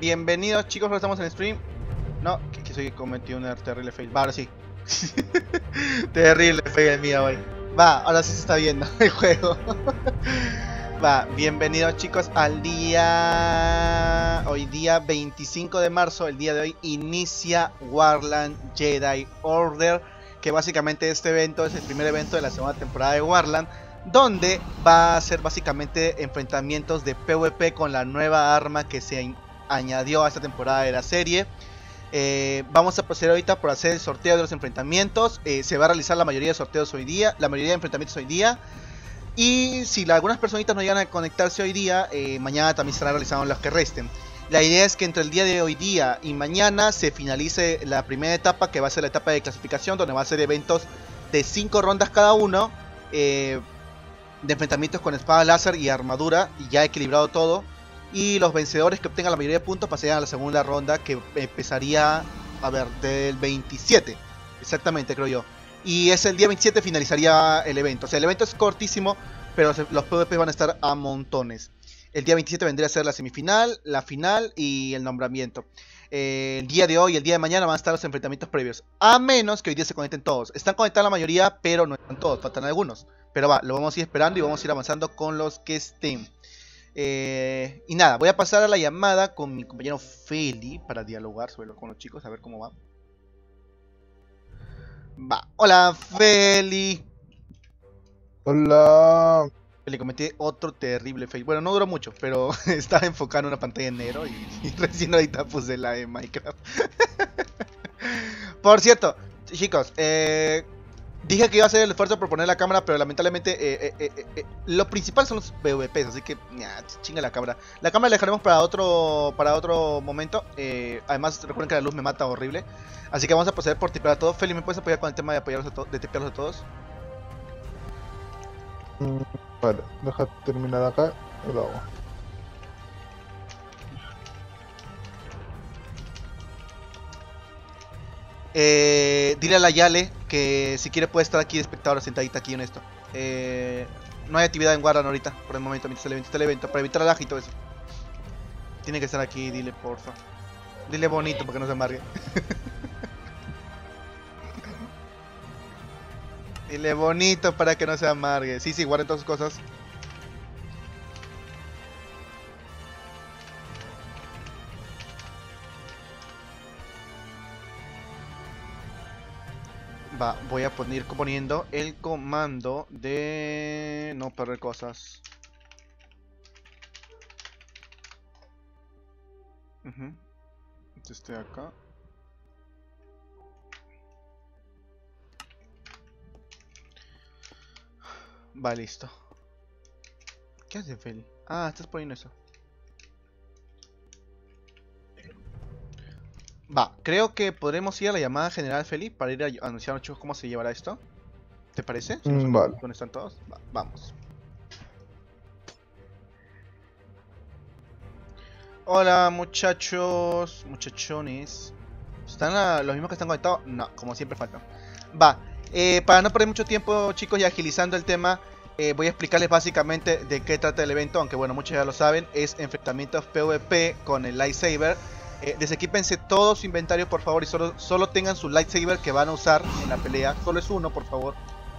Bienvenidos chicos, ahora estamos en stream. No, que, que soy cometido un terrible fail. Ahora sí. terrible fail el mío hoy. Va, ahora sí se está viendo el juego. Va, bienvenidos chicos al día... Hoy día 25 de marzo, el día de hoy inicia Warland Jedi Order. Que básicamente este evento es el primer evento de la segunda temporada de Warland. Donde va a ser básicamente enfrentamientos de PvP con la nueva arma que se añadió a esta temporada de la serie. Eh, vamos a proceder ahorita por hacer el sorteo de los enfrentamientos. Eh, se va a realizar la mayoría de sorteos hoy día, la mayoría de enfrentamientos hoy día. Y si algunas personitas no llegan a conectarse hoy día, eh, mañana también estarán realizados los que resten. La idea es que entre el día de hoy día y mañana se finalice la primera etapa, que va a ser la etapa de clasificación, donde va a ser eventos de 5 rondas cada uno, de enfrentamientos con espada láser y armadura, y ya equilibrado todo. Y los vencedores que obtengan la mayoría de puntos pasarían a la segunda ronda que empezaría, a ver, del 27. Exactamente, creo yo. Y es el día 27 finalizaría el evento. O sea, el evento es cortísimo, pero los PvP van a estar a montones. El día 27 vendría a ser la semifinal, la final y el nombramiento. Eh, el día de hoy y el día de mañana van a estar los enfrentamientos previos. A menos que hoy día se conecten todos. Están conectados la mayoría, pero no están todos, faltan algunos. Pero va, lo vamos a ir esperando y vamos a ir avanzando con los que estén. Eh, y nada, voy a pasar a la llamada con mi compañero Feli para dialogar sobre con los chicos, a ver cómo va. Va, hola Feli. Hola. Le cometí otro terrible fail. Bueno, no duró mucho, pero estaba enfocado en una pantalla en negro y, y recién ahorita puse la de Minecraft. Por cierto, chicos, eh, Dije que iba a hacer el esfuerzo por poner la cámara, pero lamentablemente eh, eh, eh, eh lo principal son los PvPs, así que chinga la cámara. La cámara la dejaremos para otro para otro momento. además, recuerden que la luz me mata horrible. Así que vamos a proceder por tipear a todos. Feli, ¿me puedes apoyar con el tema de apoyarlos a de tipearlos a todos? Vale, deja terminar acá y lo hago. Eh, dile a la Yale que si quiere puede estar aquí de espectadora sentadita aquí en esto. Eh, no hay actividad en Warren ahorita, por el momento, mientras el evento está el evento, para evitar el todo eso. Tiene que estar aquí, dile porfa. Dile bonito para que no se amargue. dile bonito para que no se amargue. Sí, sí, guarden todas sus cosas. Va, voy a poner poniendo el comando de no perder cosas. Uh Este acá. Va, listo. ¿Qué hace Feli? Ah, estás poniendo eso. Va, creo que podremos ir a la llamada general, Feli, para ir a anunciar a los chicos cómo se llevará esto. ¿Te parece? Mm, vale. ¿Dónde están todos? Va, vamos. Hola muchachos, muchachones. ¿Están los mismos que están conectados? No, como siempre faltan. Va, eh, para no perder mucho tiempo chicos y agilizando el tema, eh, voy a explicarles básicamente de qué trata el evento, aunque bueno, muchos ya lo saben, es enfrentamientos PvP con el lightsaber eh, desequípense todo su inventario, por favor, y solo, solo tengan su lightsaber que van a usar en la pelea. Solo es uno, por favor.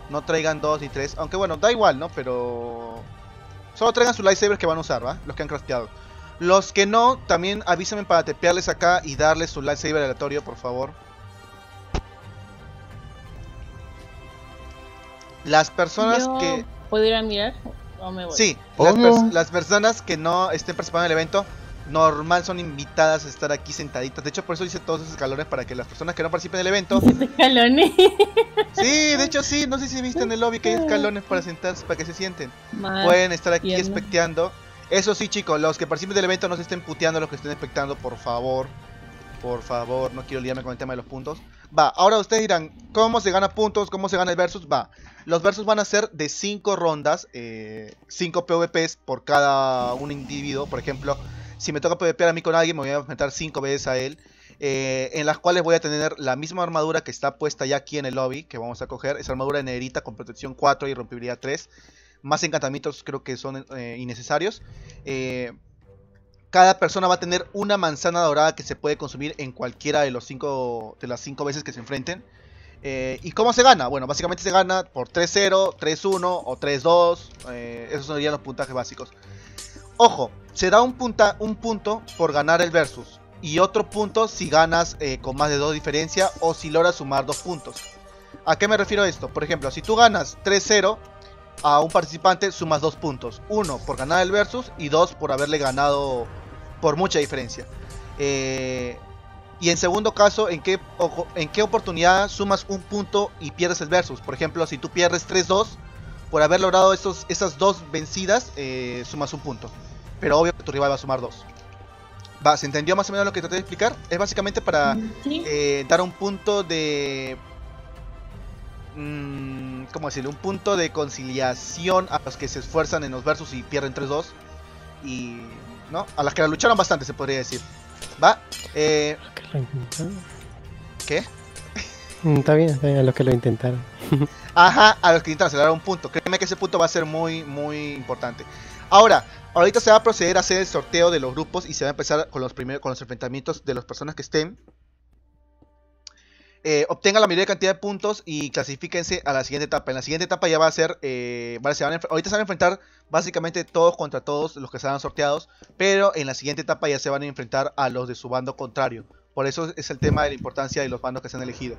No traigan dos ni tres. Aunque bueno, da igual, ¿no? Pero... Solo traigan su lightsaber que van a usar, ¿va? Los que han crafteado. Los que no, también avísenme para tepearles acá y darles su lightsaber aleatorio, por favor. Las personas que... ¿Puedo ir a mirar? ¿O me voy? Sí, las, pers las personas que no estén participando en el evento normal son invitadas a estar aquí sentaditas. De hecho, por eso hice todos esos escalones para que las personas que no participen del evento. ¿Escalones? Sí, de hecho sí. No sé si viste en el lobby que hay escalones para sentarse, para que se sienten. Pueden estar aquí especteando. Eso sí, chicos, los que participen del evento no se estén puteando los que estén espectando, por favor. Por favor, no quiero liarme con el tema de los puntos. Va, ahora ustedes dirán, ¿cómo se gana puntos? ¿Cómo se gana el versus? Va, los versus van a ser de 5 rondas, 5 eh, PvPs por cada un individuo. Por ejemplo, si me toca PvP a mí con alguien, me voy a enfrentar 5 veces a él. Eh, en las cuales voy a tener la misma armadura que está puesta ya aquí en el lobby, que vamos a coger. Esa armadura negrita con protección 4 y rompibilidad 3. Más encantamientos creo que son eh, innecesarios. Eh, cada persona va a tener una manzana dorada que se puede consumir en cualquiera de, los cinco, de las cinco veces que se enfrenten. Eh, ¿Y cómo se gana? Bueno, básicamente se gana por 3-0, 3-1 o 3-2. eh, esos serían los puntajes básicos. Ojo, se da un punto por ganar el versus. Y otro punto si ganas eh, con más de dos diferencia o si logras sumar dos puntos. ¿A qué me refiero esto? Por ejemplo, si tú ganas 3-0 a un participante, sumas dos puntos. Uno por ganar el versus y dos por haberle ganado por mucha diferencia. Eh, y en segundo caso, ¿en qué, ¿en qué oportunidad sumas un punto y pierdes el versus? Por ejemplo, si tú pierdes 3-2, por haber logrado esos, esas dos vencidas, eh, sumas un punto. Pero obvio que tu rival va a sumar dos. Va, ¿se entendió más o menos lo que traté de explicar? Es básicamente para Sí. eh, dar un punto de... mm, ¿Cómo decirlo? Un punto de conciliación a los que se esfuerzan en los versus y pierden 3-2. Y... ¿No? A las que la lucharon bastante, se podría decir. ¿Va? Eh, intentaron. ¿Qué? Mm, Está bien, está bien, a los que lo intentaron. Ajá, a los que intentan acelerar un punto. Créeme que ese punto va a ser muy, muy importante. Ahora, ahorita se va a proceder a hacer el sorteo de los grupos y se va a empezar con los primeros, con los enfrentamientos de las personas que estén. Eh, obtengan la mayoría de cantidad de puntos y clasifíquense a la siguiente etapa. En la siguiente etapa ya va a ser, eh, se ahorita se van a enfrentar básicamente todos contra todos los que serán sorteados, pero en la siguiente etapa ya se van a enfrentar a los de su bando contrario. Por eso es el tema de la importancia de los bandos que se han elegido.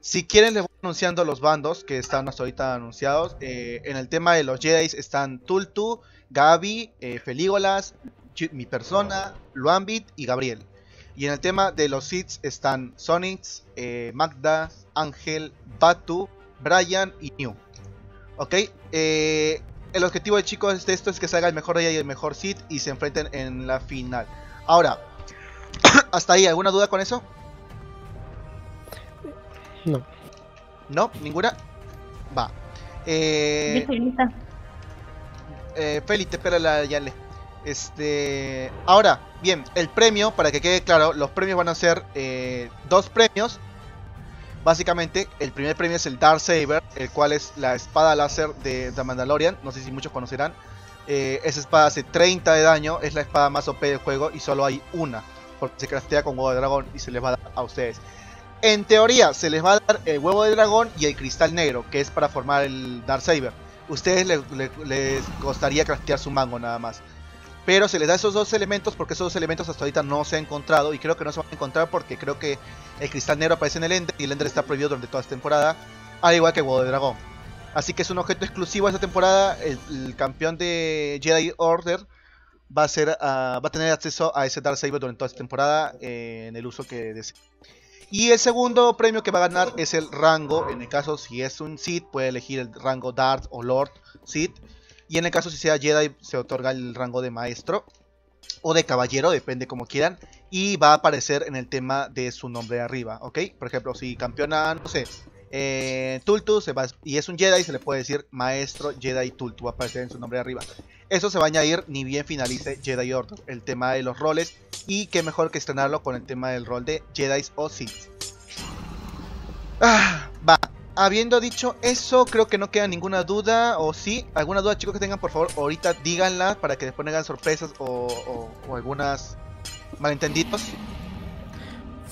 Si quieren les voy anunciando los bandos que están hasta ahorita anunciados. Eh, en el tema de los Jedi están Tultu, Gaby, eh, Felígolas, mi persona, Luambit y Gabriel. Y en el tema de los Sith están Sonix, eh, Magda, Ángel, Batu, Brian y New. Ok, eh, el objetivo de chicos de esto es que salga el mejor Jedi y el mejor Sith y se enfrenten en la final. Ahora, hasta ahí, ¿alguna duda con eso? No. ¿No? ¿Ninguna? Va. Eh, eh, Feli, te espera la Yale. Este. Ahora, bien, el premio, para que quede claro, los premios van a ser eh, dos premios. Básicamente, el primer premio es el Dark Saber, el cual es la espada láser de The Mandalorian. No sé si muchos conocerán. Eh, esa espada hace 30 de daño, es la espada más OP del juego y solo hay una. Porque se craftea con huevo de dragón y se les va a dar a ustedes. En teoría, se les va a dar el huevo de dragón y el cristal negro, que es para formar el Dark Saber. Ustedes le- le- les costaría craftear su mango nada más. Pero se les da esos dos elementos porque esos dos elementos hasta ahorita no se han encontrado y creo que no se van a encontrar porque creo que el cristal negro aparece en el Ender y el Ender está prohibido durante toda esta temporada, al igual que el huevo de dragón. Así que es un objeto exclusivo esta temporada. El, campeón de Jedi Order va a ah, tener acceso a ese Dark Saber durante toda esta temporada eh, en el uso que desee. Y el segundo premio que va a ganar es el rango. En el caso si es un Sith puede elegir el rango Darth o Lord Sith. Y en el caso si sea Jedi se otorga el rango de maestro o de caballero, depende como quieran. Y va a aparecer en el tema de su nombre arriba, ¿ok? Por ejemplo, si campeona, no sé, eh, Tultu se va, y es un Jedi, se le puede decir maestro Jedi Tultu, va a aparecer en su nombre arriba. Eso se va a añadir ni bien finalice Jedi Order, el tema de los roles. Y qué mejor que estrenarlo con el tema del rol de Jedi o Sith. Ah, va. Habiendo dicho eso, creo que no queda ninguna duda. O sí, alguna duda, chicos, que tengan, por favor, ahorita díganla para que después no hagan sorpresas o, o- o algunas malentendidos.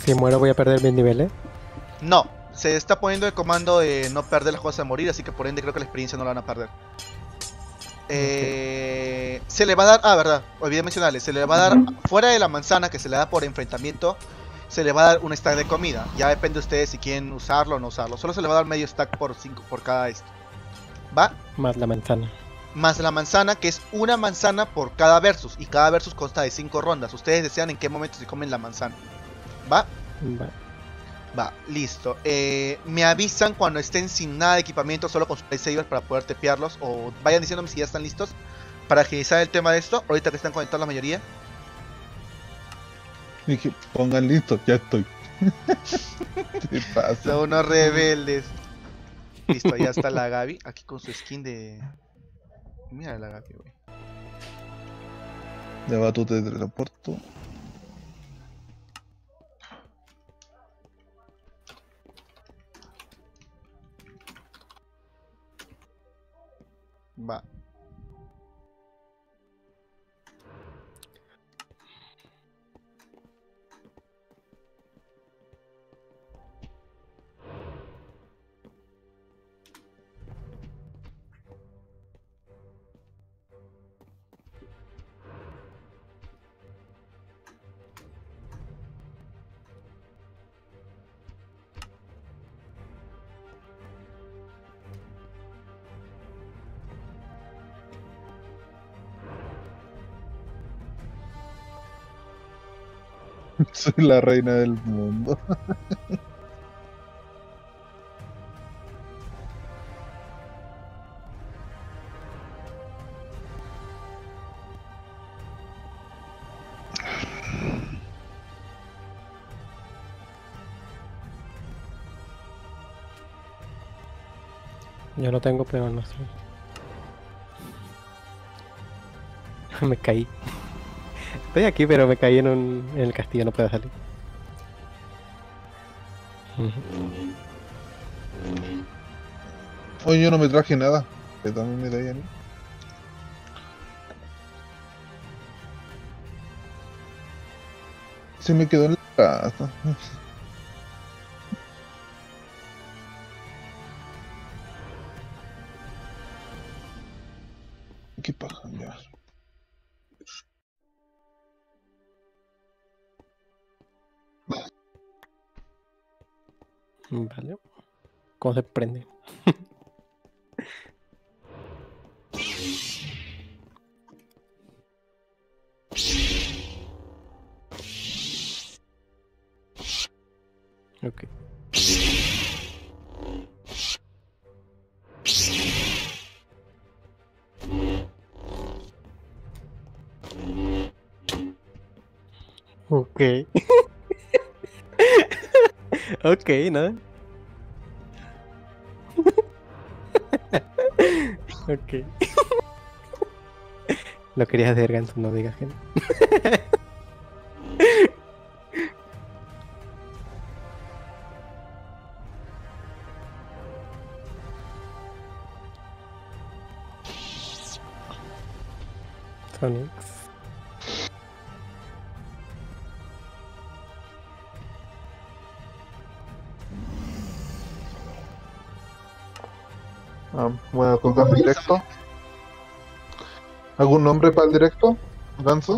Si muero voy a perder mis niveles. No, se está poniendo el comando de no perder las cosas a morir, así que por ende creo que la experiencia no la van a perder. Eh, se le va a dar, ah, verdad, olvidé mencionarle, se le va a dar fuera de la manzana que se le da por enfrentamiento, se le va a dar un stack de comida. Ya depende de ustedes si quieren usarlo o no usarlo. Solo se le va a dar medio stack por cinco por cada esto. ¿Va? Más la manzana. Más la manzana, que es una manzana por cada versus. Y cada versus consta de cinco rondas. Ustedes desean en qué momento se comen la manzana. ¿Va? Va. Va, listo. Eh, me avisan cuando estén sin nada de equipamiento, solo con sus lightsabers para poder tepearlos. O vayan diciéndome si ya están listos para agilizar el tema de esto. Ahorita que están conectados la mayoría. Dije, pongan listo, ya estoy. ¿Qué pasa? Son unos rebeldes. Listo, ya está la Gaby. Aquí con su skin de. Mira la Gaby, güey. Ya va tu teletransporto. Va. Soy la reina del mundo. Yo lo tengo, pero no me caí. Estoy aquí, pero me caí en, un, el castillo, no puedo salir. Hoy yo no me traje nada. Que también me traía a mí. Se me quedó en la casa. ¿Cómo se prende? Ok. Ok. ok, ¿no? Ok. Lo querías hacer, Ganso, no digas que no. ¿Algún nombre para el directo? ¿Ganso?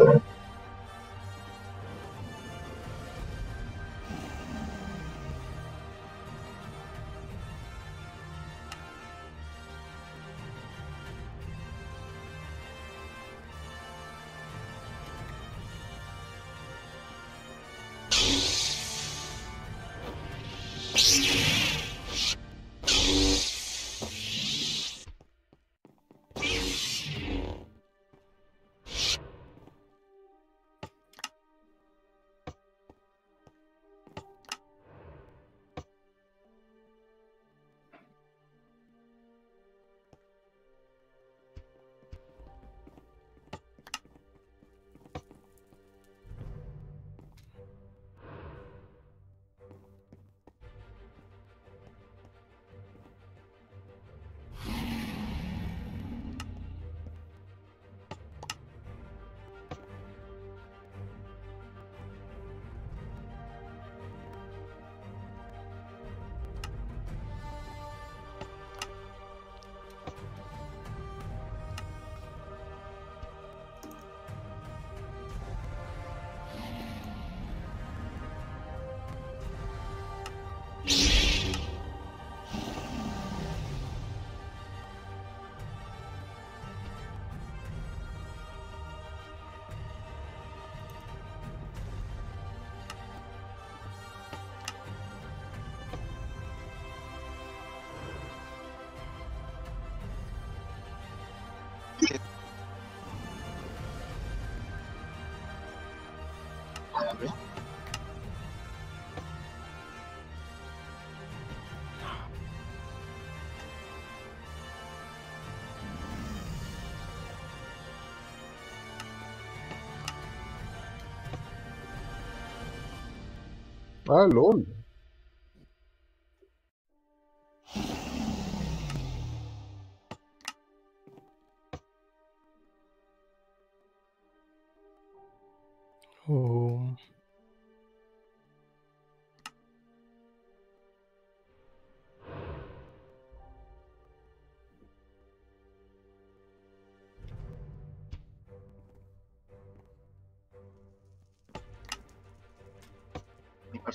Ah, lol.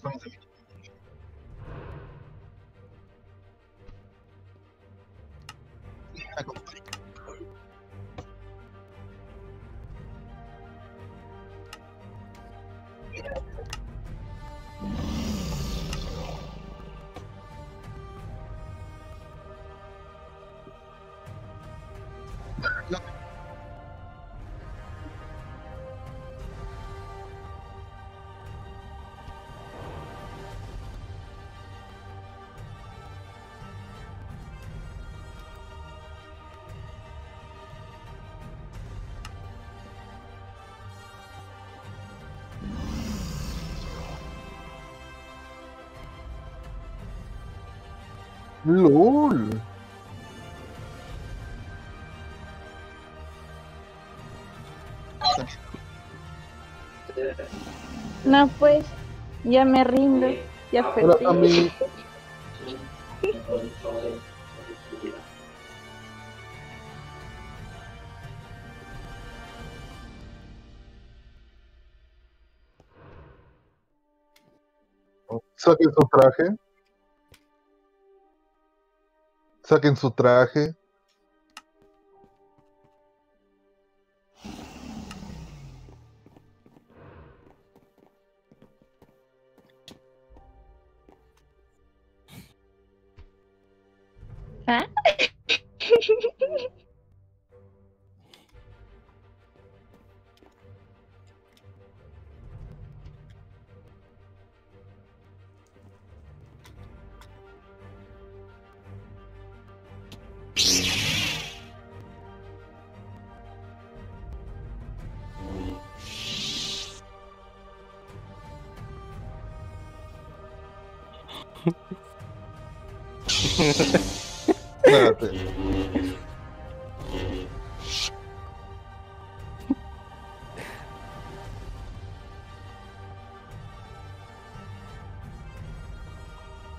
explains everything. LOL. No, pues, ya me rindo. Ya Hola, perdí. Cami. Saquen su traje. Saquen su traje.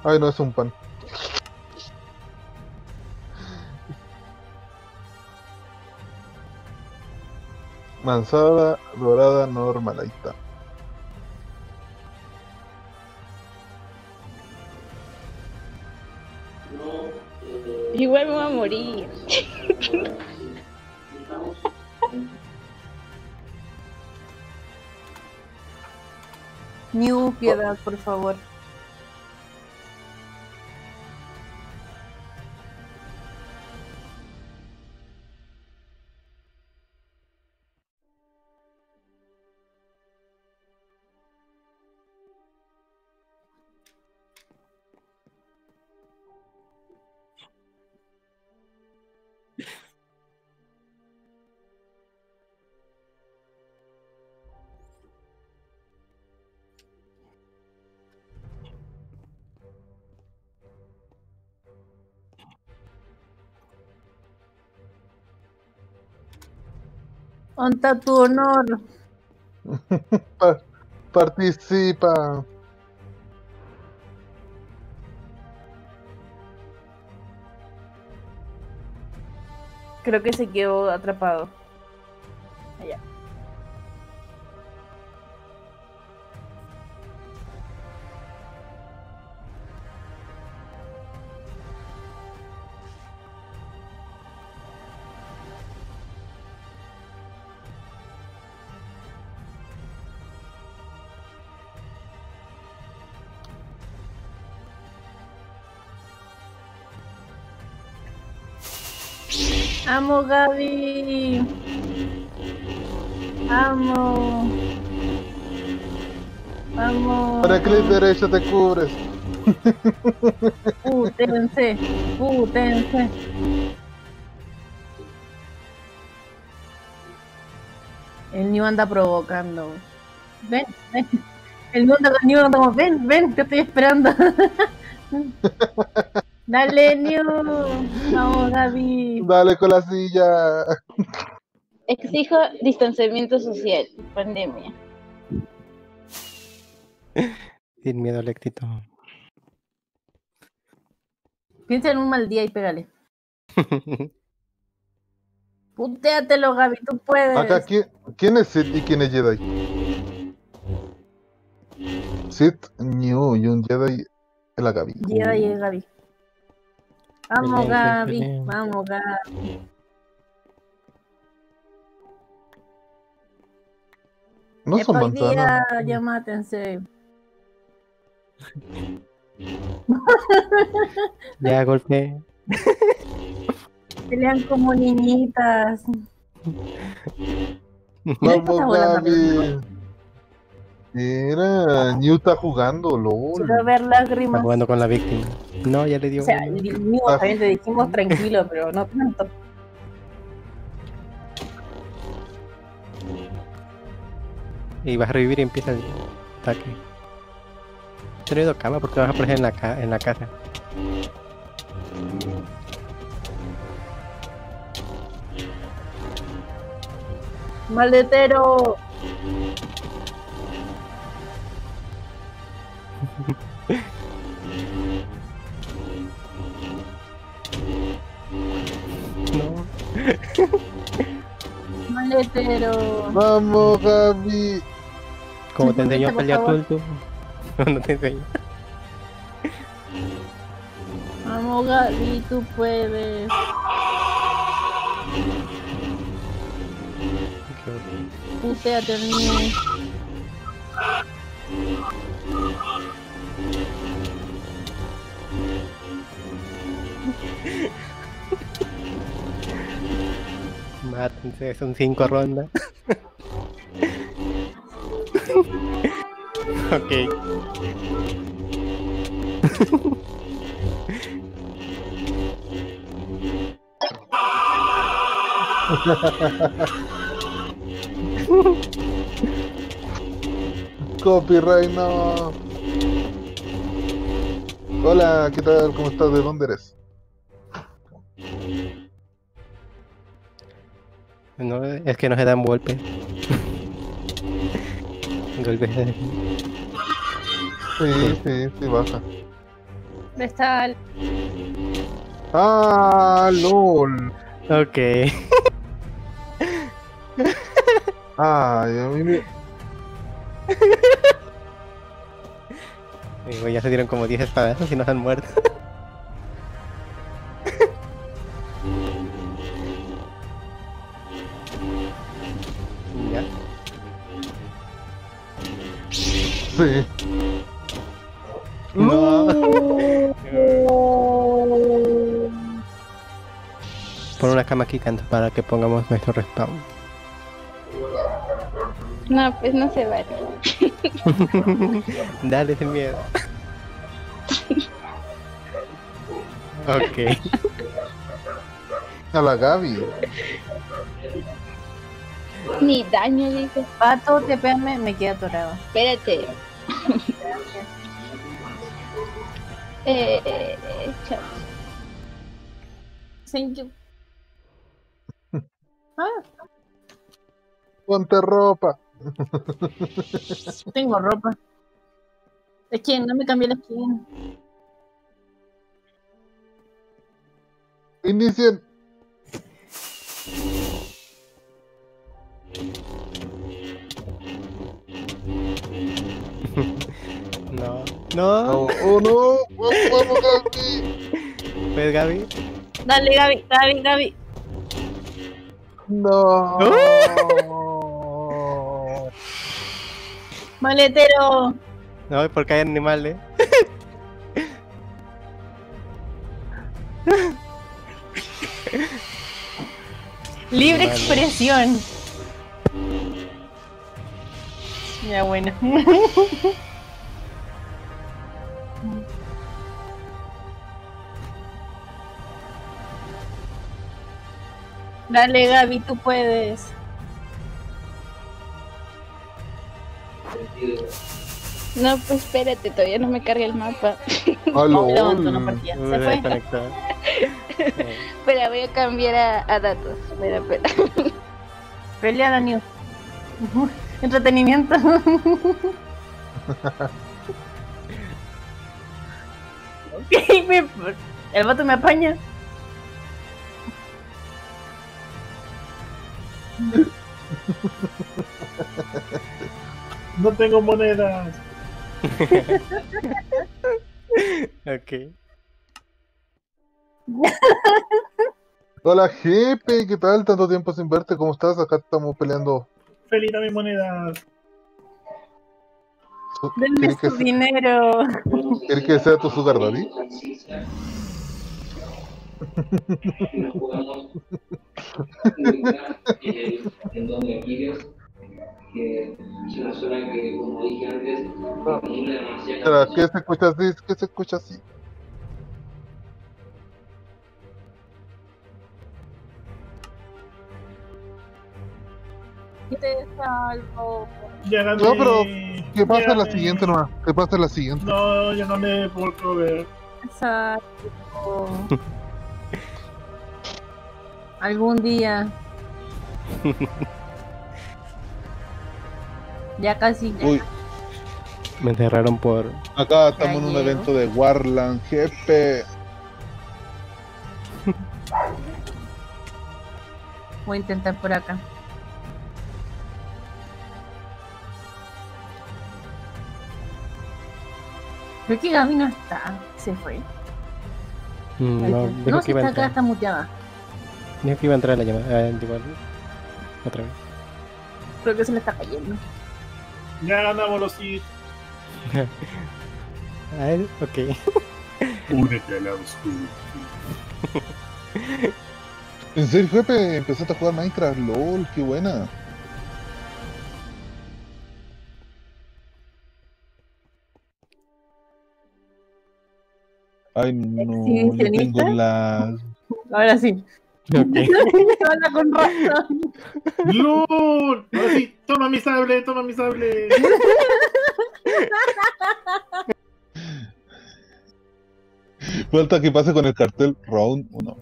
Ay, no es un pan. Manzana dorada normal, ahí está. Morir. New piedad, por favor. Onta tu honor. Pa- participa. Creo que se quedó atrapado. Amo Gaby. Amo. Vamos. Para clic derecho te cubres. Pútense. Pútense. El New anda provocando. Ven, ven. El New anda con New anda como, ven, ven, te estoy esperando. Dale, New. Vamos, Gaby. Dale con la silla. Exijo distanciamiento social. Pandemia. Sin miedo al éxito. Piensa en un mal día y pégale. Putéatelo, Gaby, tú puedes. Acá, ¿quién, quién es Sith y quién es Jedi? Sith, New y un Jedi es la Gaby. Y es Gaby. Vamos, Gaby. Vamos, Gaby. No son hoy manzanas. día, ya mátense. Ya golpe. Pelean como niñitas. Vamos, Gaby. Era ah. New está jugando, LOL. Quiero ver lágrimas. Está jugando con la víctima. No, ya le dio. O sea, mismo también te dijimos tranquilo, pero no tanto. Y vas a revivir y empieza el ataque. Tenido cama porque vas a aparecer en la, ca en la casa. ¡Maletero! No. Maletero. Vamos, Gaby. Como te enseñó a pelear tú, tú. No te enseño. Vamos, Gaby, tú puedes. Puteate al niño. Mátense, son cinco rondas. ok. Copyright, no. Hola, ¿qué tal? ¿Cómo estás? ¿De dónde eres? No, es que no se dan golpes. golpes de... Sí, sí, sí, baja. ¿Dónde está el- Ah, LOL. Ok. Ay, a mí me... Digo, ya se dieron como 10 espadazos y no se han muerto. ya. Sí. No. Pon una cama aquí canto para que pongamos nuestro respawn. No, pues no se vale. Dale sin miedo. ok. A la Gaby. Ni daño, dice. Pato, te pégame, me queda atorado. Espérate. eh, eh, chao. Thank you. Ah, Ponte ropa. Tengo ropa. Es que no me cambié la skin. Inicien. No. No. Oh, oh, no. Vamos, vamos, Gaby. ¿Ves, Gaby? Dale, Gaby, Gaby, Gaby. No. Maletero. No, porque hay animales. Libre Vale. expresión. Ya bueno. Dale, Gaby, tú puedes. No, pues espérate, todavía no me carga el mapa. Ah, No, LOL. partida. Se fue. Espera, voy a cambiar a, a datos. Espera, espera. Pelea la news. Entretenimiento. Ok, me- El vato me apaña. No tengo monedas. ok. Hola, jefe. ¿Qué tal? Tanto tiempo sin verte. ¿Cómo estás? Acá estamos peleando. Feliz dame monedas. Su- Denme ¿Quieres que, su dinero. ¿Quieres que sea tu sugar daddy? que es una zona que, como dije antes, acumula demasiada Espera, ¿Qué se escucha así? ¿Qué se escucha así? Te salvo. No, pero, ¿Qué pasa ya en la siguiente nomás? ¿Qué pasa en la siguiente? No, ya gané por cover. Salvo. Algún día. Ya casi. Uy, Me encerraron por. acá estamos en un evento de Warland, jefe. Voy a intentar por acá. Creo que Gaby no está. Se fue. Mm, No, No, que si está acá, está muteada. Dijo que iba a entrar a la llamada. Ah, igual. Otra vez. Creo que se le está cayendo. Ya ganamos los Sith. Ah, él- ok. Únete al lado oscuro. ¿En serio, jefe? Empezaste a jugar Minecraft, lol, qué buena. Ay, no, yo tengo la... Ahora sí. Ok. Habla con razón. ¡Lord! Ahora sí, toma mi sable, toma mi sable. Falta que pase con el cartel Round 1.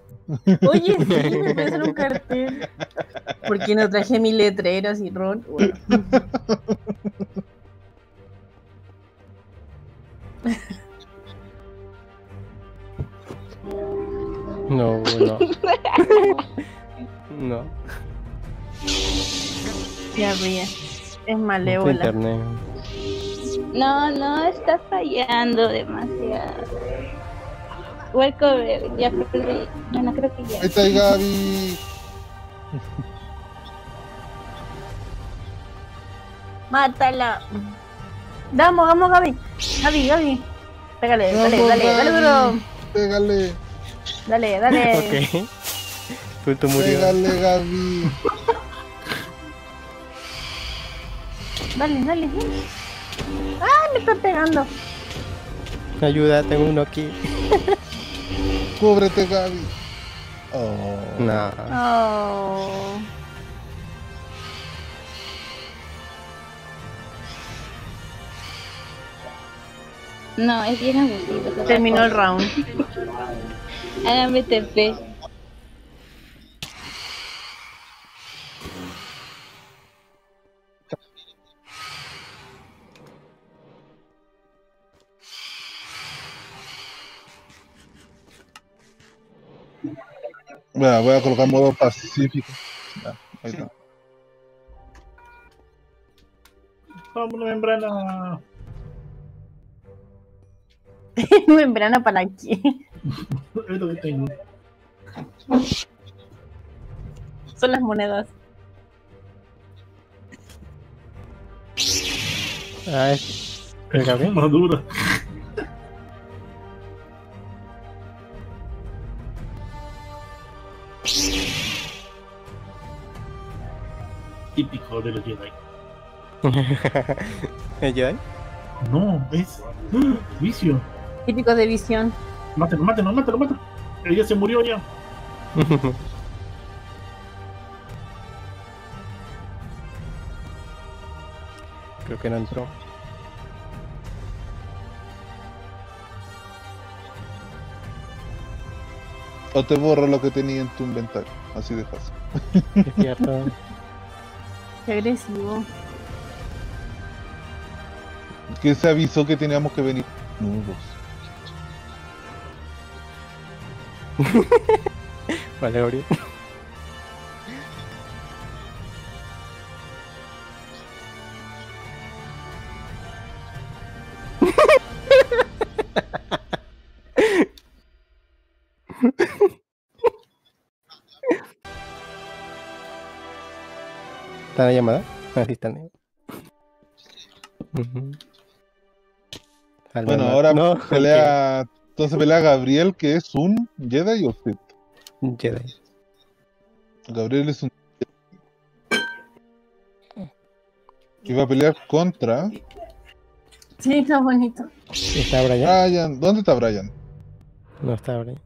Oye, sí, me puede hacer un cartel. ¿Por qué no traje mis letreros y ron? Bueno. No, no. No. Ya ríe. Es malévola. internet. No, no, está fallando demasiado. Welcome, ya perdí. Bueno, creo que ya. Ahí está Gaby. Mátala. Vamos, vamos, Gaby. Gaby, Gaby. Pégale, dale, Vamos, dale, dale, Gaby. duro. Pégale, Dale, dale. Ok. Tulto murió. pégale Gaby. Dale, dale, dale. ¡Ah, me está pegando! Ayuda, tengo uno aquí. Cúbrete Gaby. Oh. No. Oh. No, es bien aburrido. Terminó el cosa. Round. Hágame TP. Bueno, voy a colocar modo pacífico. Ya, ahí está. Una membrana. Membrana para aquí. Es lo que tengo. Son las monedas. Ah, es. ¿El Gabriel? Madura. Típico de los Jedi. ¿El Jedi? No, es vicio. Típicos de visión. Mátalo, mátalo, mátalo, mátalo. Ella se murió ya. Creo que no entró. O te borro lo que tenía en tu inventario. Así de fácil. Es cierto. Qué agresivo. Que se avisó que teníamos que venir nudos. Vale, Gabriel. ¿Está la llamada? Ah, sí, está. Ujú. Al Bueno, ahora no, pelea. Entonces pelea Gabriel, que es un Jedi o Sith. ok, Jedi. Gabriel es un. Que va a pelear contra Sí, está bonito. ¿Está Brian? Brian. ¿Dónde está Brian? No está Brian.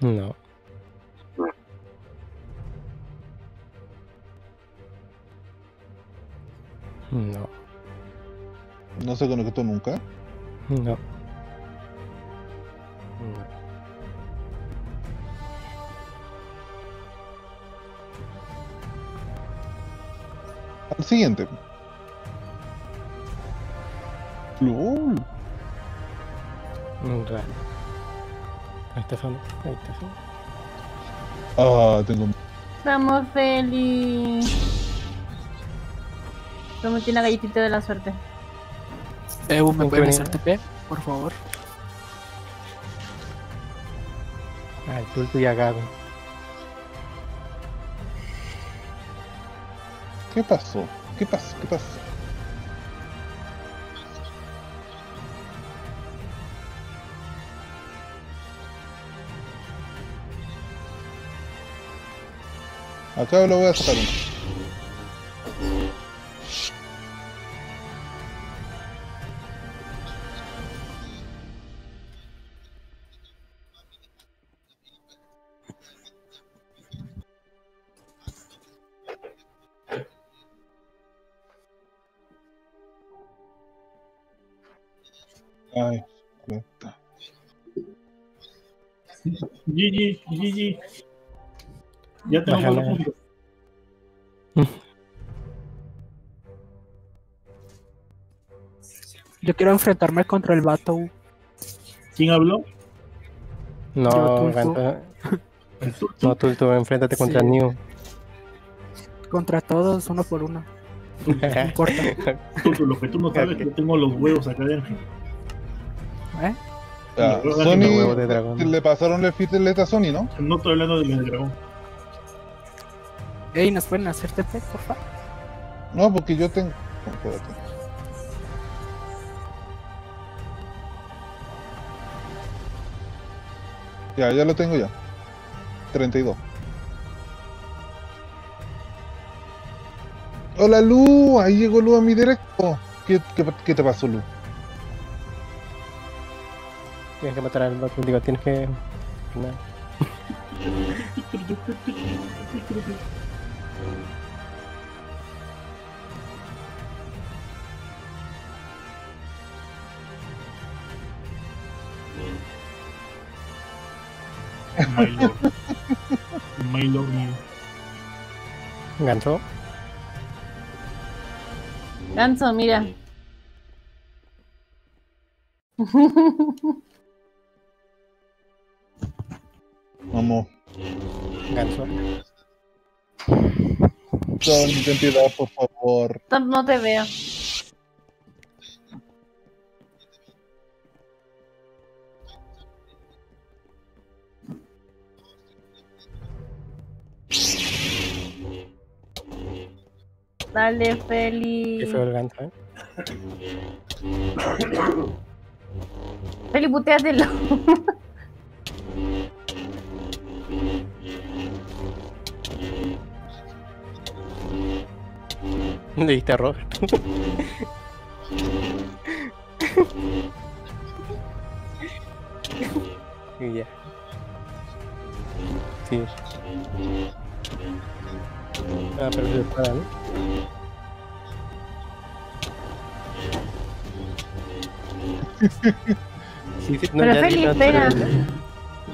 No. No, No se conectó nunca. no. No. El siguiente. LOL. Raro. Ahí está Sony. Ahí está Sony. Ah, tengo. Estamos feliz. Como tiene una galletita de la suerte. Eu, ¿me Ok. pueden hacer TP? Por favor. Ah, el tulto ya cago. ¿Qué pasó? ¿Qué pasó? ¿Qué pasó? Acá lo voy a sacar. GG. Ya tengo cuatro puntos. Yo quiero enfrentarme contra el vato. ¿Quién habló? No, El no, Tulto, enfréntate contra Sí. New. Contra todos, uno por uno. No importa. Lo que tú no sabes es que tengo los huevos acá adentro. ¿Eh? Ya, Los huevos Sony, de dragón. le pasaron el fitleta a Sony, ¿no? No estoy hablando de dragón. Ey, ¿nos pueden hacer TP, por favor? No, porque yo tengo. no, espérate. Ya, ya lo tengo ya. 32. Hola Lu, ahí llegó Lu a mi directo. ¿Qué, qué, qué te pasó Lu? Tienes que matar al vato. Digo, tienes que. no. My lord. My lord mío. Ganso. Ganso, mira. Vamos. Ganso. Sony, ten piedad, por favor. No- No te veo. Dale, Qué Feli. feo el ganso, eh. Feli, puteatelo. Le diste a Robert. y ya. Sí. Ah, pero se para, ¿no? Sí, sí, no, Pero ya Feli, dije, espera.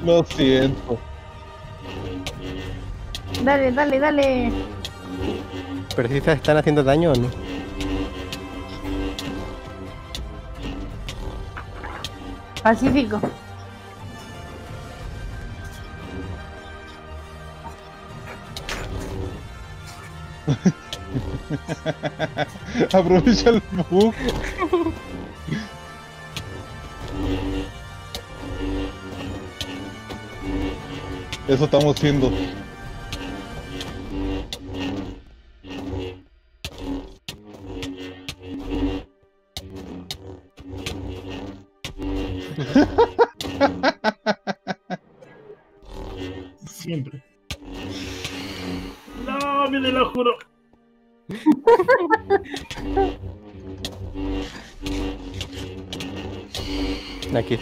Lo siento. Dale, dale, dale. Pero si se están haciendo daño o no. Pacífico. Aprovecha el bug. Eso estamos haciendo.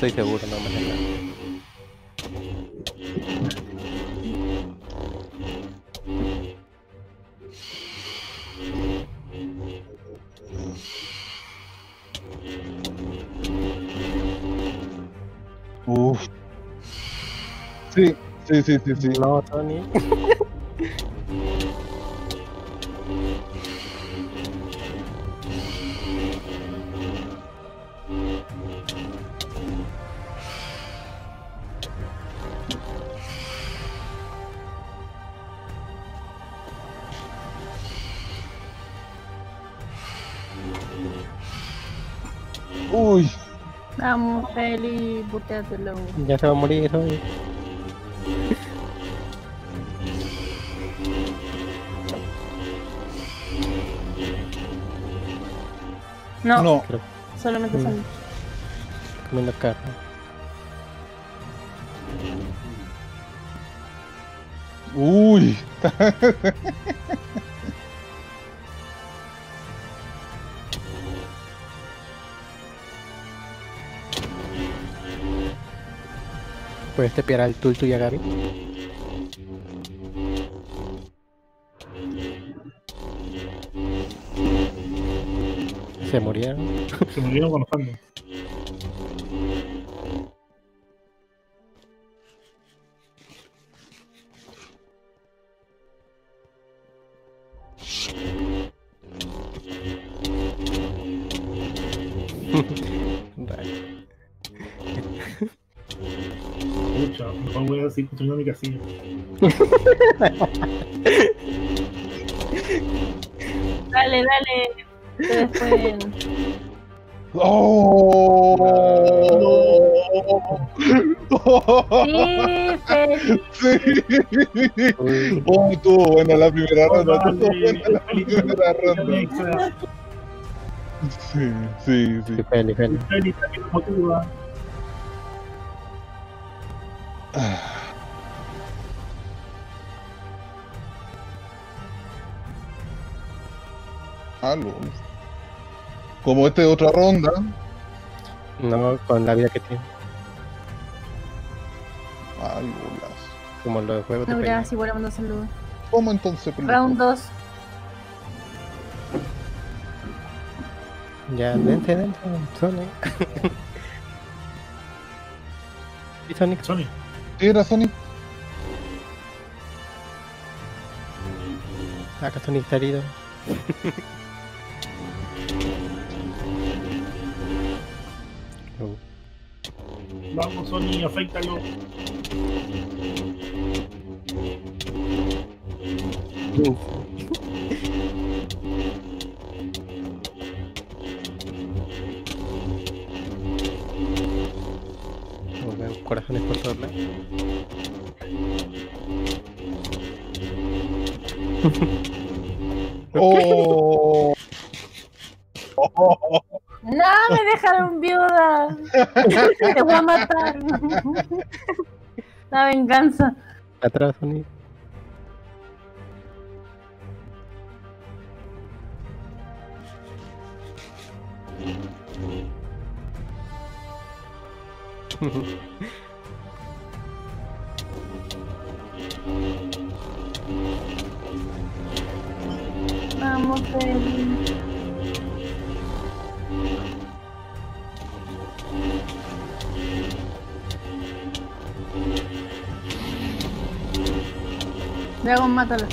Estoy seguro, no me nada. Uf. Sí, sí, sí, sí, sí. No, Tony. Ya se va a morir hoy. No, no. solamente Mm. son. Comiendo carne. Uy. Puedes tepear al Tultu y a Gaby. Se murieron. Se murieron con Dale, dale. ¡Oh! Sí, Oh, estuvo buena la primera ronda. Dale, Estuvo buena la primera ronda. Sí, sí, sí. sí, Feli, Feli. Feli, Algo. Como este de otra ronda. No, con la vida que tiene. Algo. Como los de juego No, gracias, igual mando saludos. ¿Cómo entonces? Round 2. Ya, dense, dense. Sonic. ¿Y Sonic? Sony, ¿Sí era Sonic? Acá Sonic está herido. Oh, vamos Sony, oh, veo corazones por todos lados. ¡Oh! No, me dejaron viuda. Te voy a matar. La venganza. Atrás, Sonic. Vamos, Feli. Dragon, mátalo.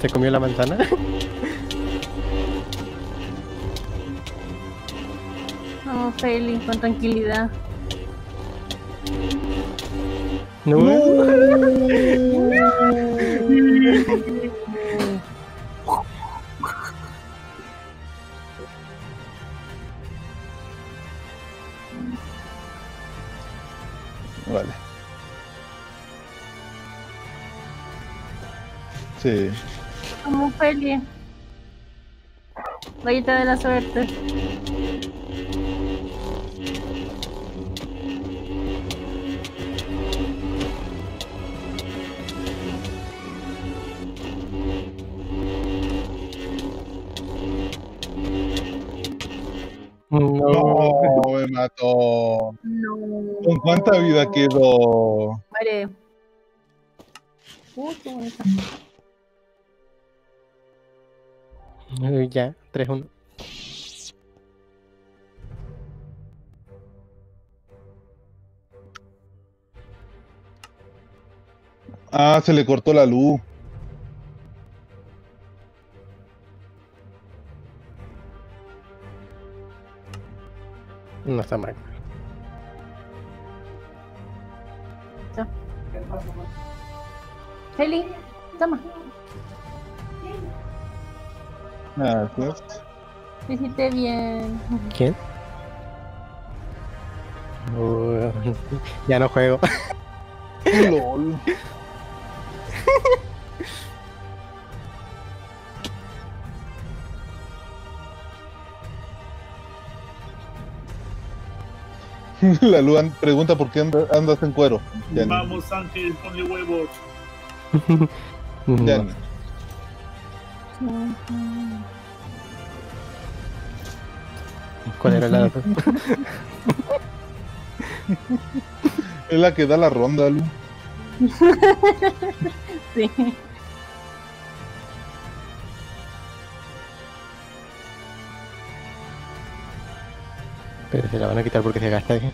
¿Se comió la manzana? Vamos, Feli, con tranquilidad. No. Vale. Sí. Vamos, Feli. Vallita de la suerte. No. Me mató. No. ¿Con cuánta vida quedó? Qué Ya, 3-1. Ah, se le cortó la luz. No está mal. Feli, toma. Gracias. Hiciste bien. ¿Quién? Uh, ya no juego. LOL. La Luan pregunta por qué anda- andas en cuero. Vamos, Ángel, ponle huevos. ya. ¿Cuál era la Es la que da la ronda, Lu. Sí. Pero se la van a quitar porque se gasta. ¿eh?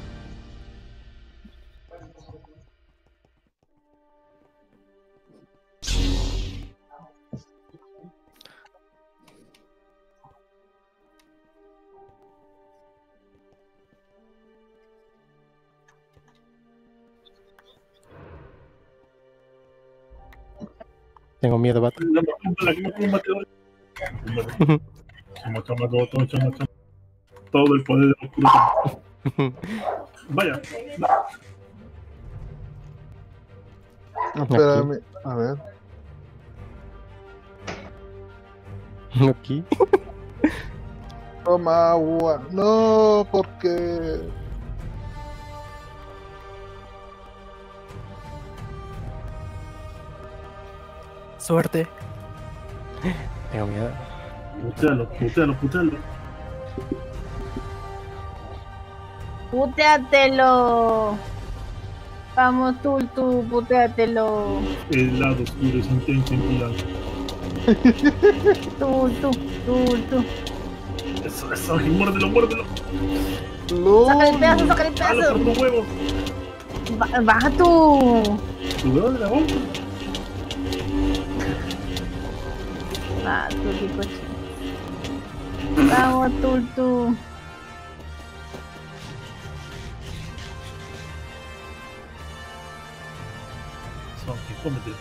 Tengo miedo, vato. Todo, el poder de los oscuro. Vaya, Espérame, a ver. Aquí. Toma agua. No, porque. Suerte. Tengo miedo. putealo, putealo, putealo. Puteatelo. Vamos, Tultu, puteatelo. El lado oscuro es intenso en tu lado. Tultu, Tultu. Eso, eso, muérdelo, muérdelo. Saca el pedazo, saca el Dale pedazo. por tu huevo. Va- Baja tú. Tu huevo de la boca. Ah, Tultu, coche. Vamos, Tultu. Eso, Ángel, cómetelo.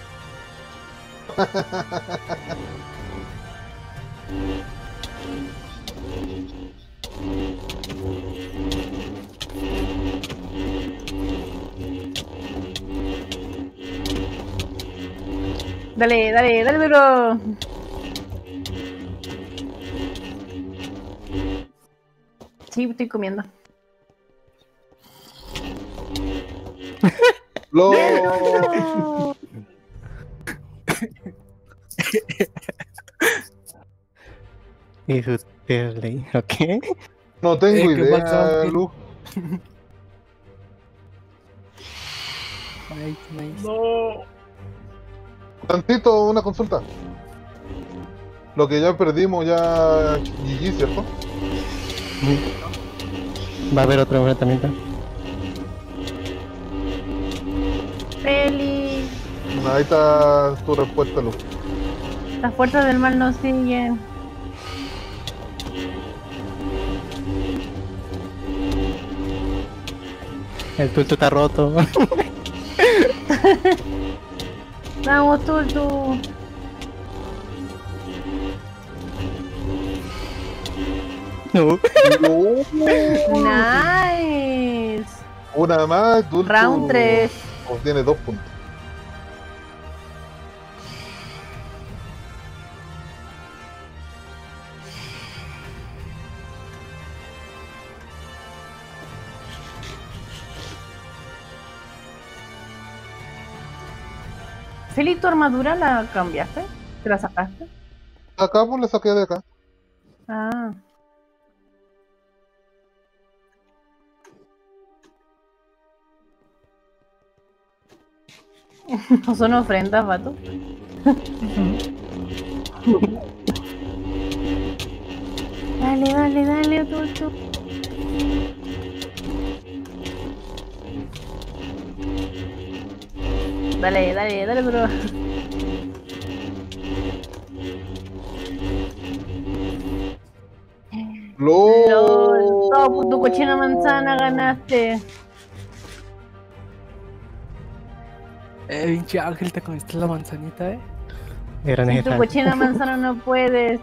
Dale, dale, dale, bro. Sí, estoy comiendo. LOL. Y su ley, ¿ok? No tengo Eh, ¿qué idea? Lu. Nice, nice. No. Tantito, una consulta. Lo que ya perdimos, ya GG, ¿cierto? Va a haber otro enfrentamiento. Feli. Ahí está tu respuesta, Lu. Las fuerzas del mal nos siguen. El tulto está roto. Vamos, Tultu. No. Nice. Una más, Dulce. Round 3. Obtiene dos puntos. Feli, ¿tu armadura la cambiaste? ¿Te la sacaste? Acá, pues le saqué de acá. Ah. No son ofrendas, vato. dale, dale, dale, Tultu. Dale, dale, dale, bro. LOL. LOL, todo tu cochina manzana ganaste. Eh, pinche Ángel, te comiste la manzanita, eh. Granita. Tu cochina manzana no puedes.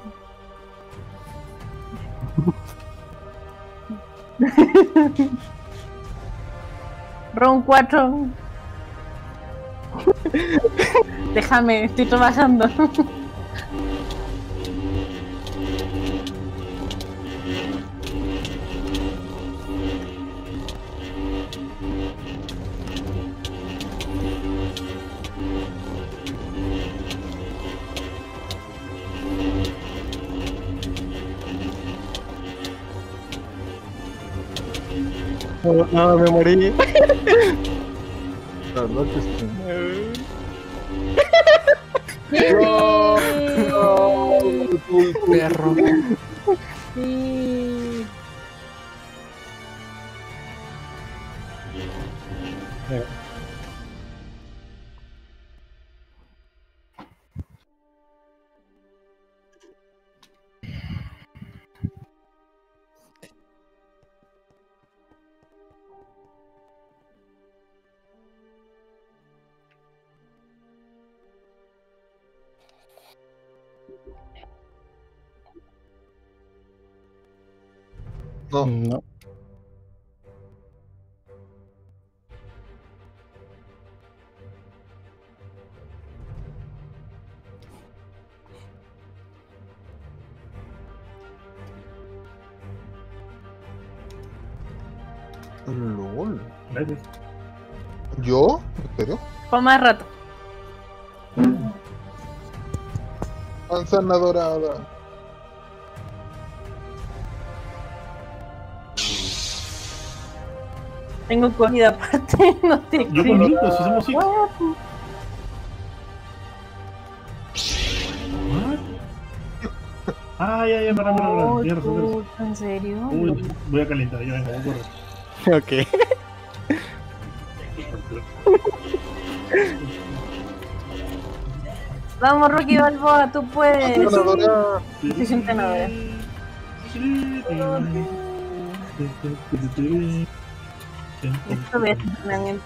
Ron 4. Déjame, estoy trabajando. No, no, me morí. Perro. Sí. No, No. LOL. ¿Yo? ¿En serio? Por más rato. Manzana dorada. Tengo comida aparte. No te Yo con si somos cinco. Ah, ya, ya, puta, ¿En serio? Uy, voy a calentar, ya vengo, voy a correr. Ok. Vamos, Rocky Balboa, tú puedes. Estoy sin tenedores. Esto de entrenamiento.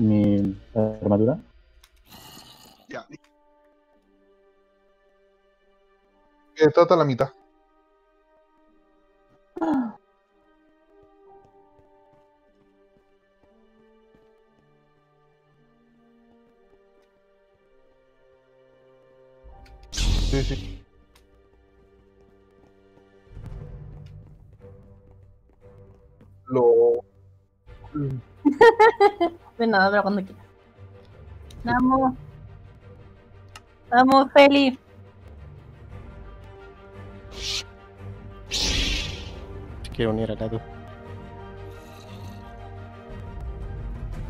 mi armadura. Ya. Que trata la mitad. Sí, sí. Lo. De nada, pero cuando quieras. Vamos. Vamos, Feli. Quiero unir a la dos.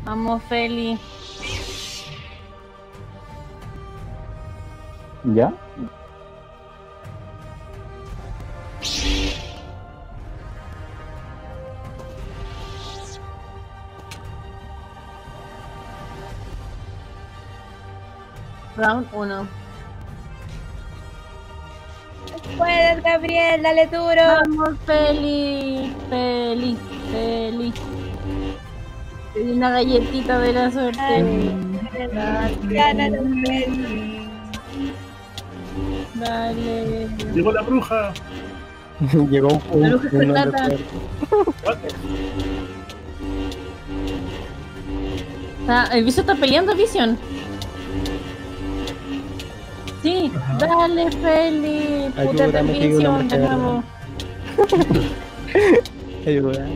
Vamos, Feli. ¿Ya? Round 1. Puedes, Gabriel, dale duro. Vamos, Feli. Feli. Feli. Te di una galletita de la suerte. Gánalo, Feli. Dale. Llegó la bruja. Llegó un punto. bruja escarlata. Está- el Vision está peleando, Vision. Sí, dale, Feli. Puta Ayúdame, que hay una Vision, de mujer. nuevo. Ayuda.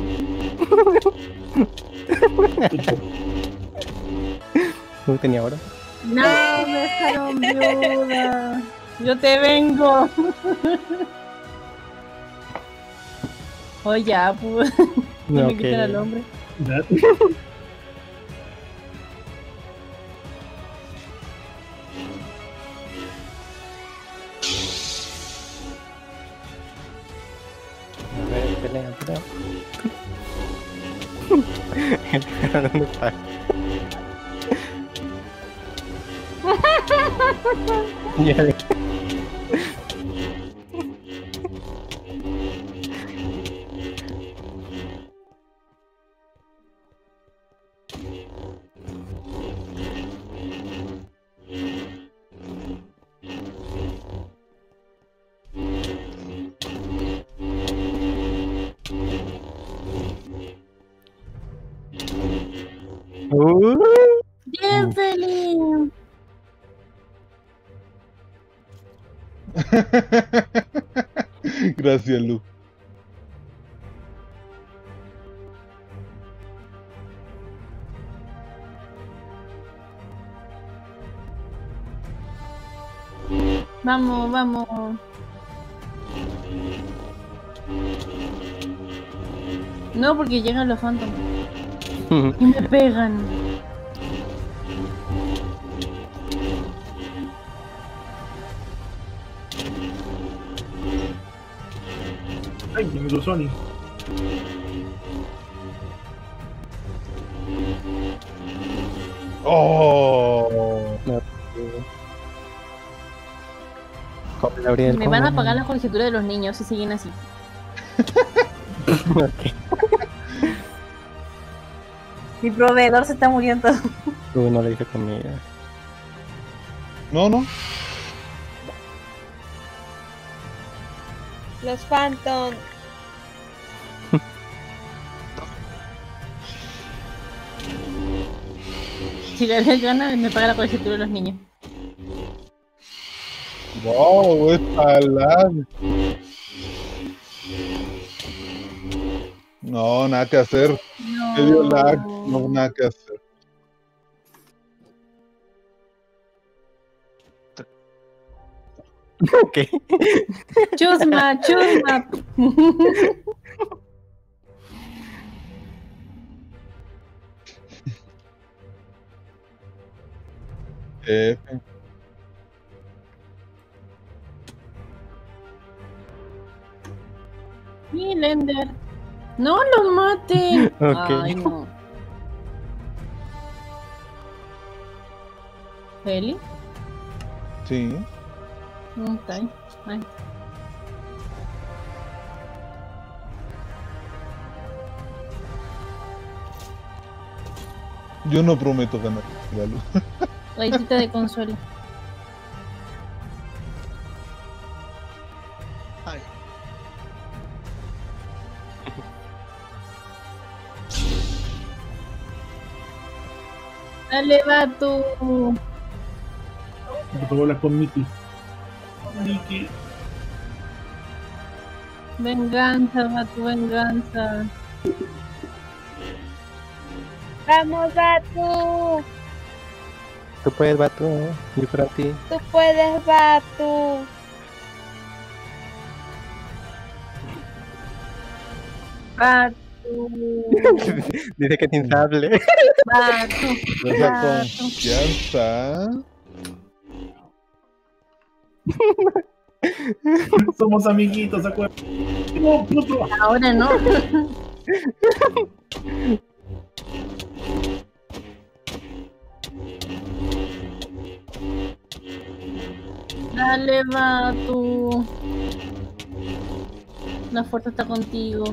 No tenía ahora. No, me dejaron viuda. Yo te vengo. Oye, ya, pues. No me quiten al que hombre. Ya Gracias, Lu. Vamos, vamos. No, porque llegan los Phantom y me pegan. Ay, me lo Sony. Oh. Me van a pagar la colegiatura de los niños si siguen así. Mi proveedor se está muriendo. Uh, no le dije comida. No, no. Los Phantom. Si Gabriel gana, me paga la colegiatura de los niños. Wow, esta lag. No, nada que hacer. Medio lag. No, nada que hacer. Ok. Chusma, chusma. F. Y Lender. No lo maten. Ok. Ay, no. ¿Feli? Sí. Ok. Ay. Yo no prometo ganar. la luz. De consuelo. Ay. Dale, vato. Me tocó hablar con Mickey. Venganza, vato, venganza. Vamos, Batu. Tú puedes, vato. Yo para ti. Tú puedes, Batu. Vato. Dice que te sable. Vato. Esa Vato. confianza. Somos amiguitos. No, puto. Ahora no. Dale, vato. La fuerza está contigo.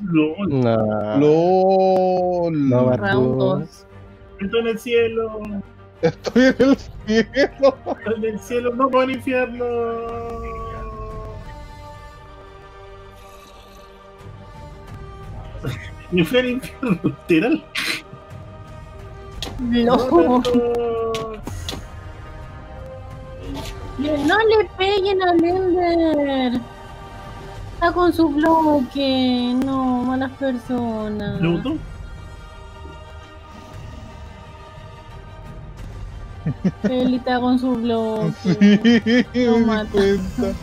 LOL. No. LOL. No, Round Batu. 2. Estoy en el cielo. Estoy en el cielo. En el cielo, no voy al infierno. Me fui al infierno, literal. No. No le peguen a Lender. Está con su bloque. No, malas personas. ¿Le gustó? Feli está con su bloque. Sí, No mata. cuenta.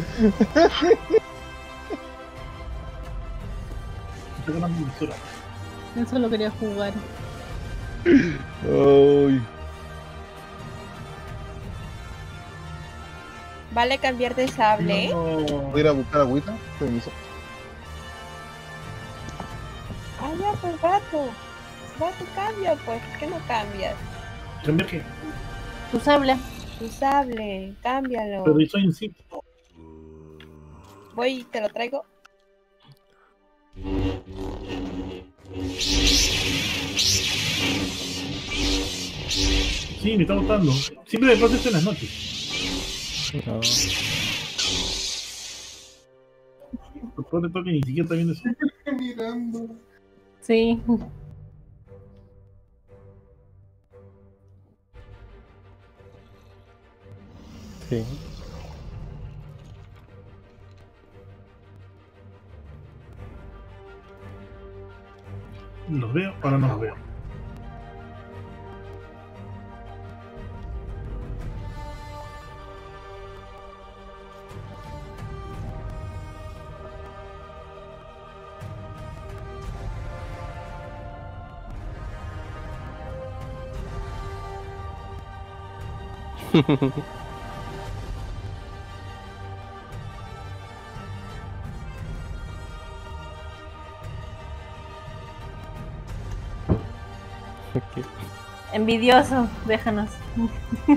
Eso lo quería jugar. Ay. Vale cambiar de sable. ¿eh? No. Voy a ir a buscar agüita. Permiso. Ah, ya, pues, Batu. Batu, cambia, pues. ¿Por qué no cambias? ¿Cambiar qué? Tu sable. Tu sable, cámbialo. Pero yo soy en sí. Voy y te lo traigo. Sí, me está gustando. Siempre me pasa esto en las noches. No. Después de toque ni siquiera está viendo eso. Mirando. Sí. Sí. ¿Los veo? Ahora no Envidioso, déjanos.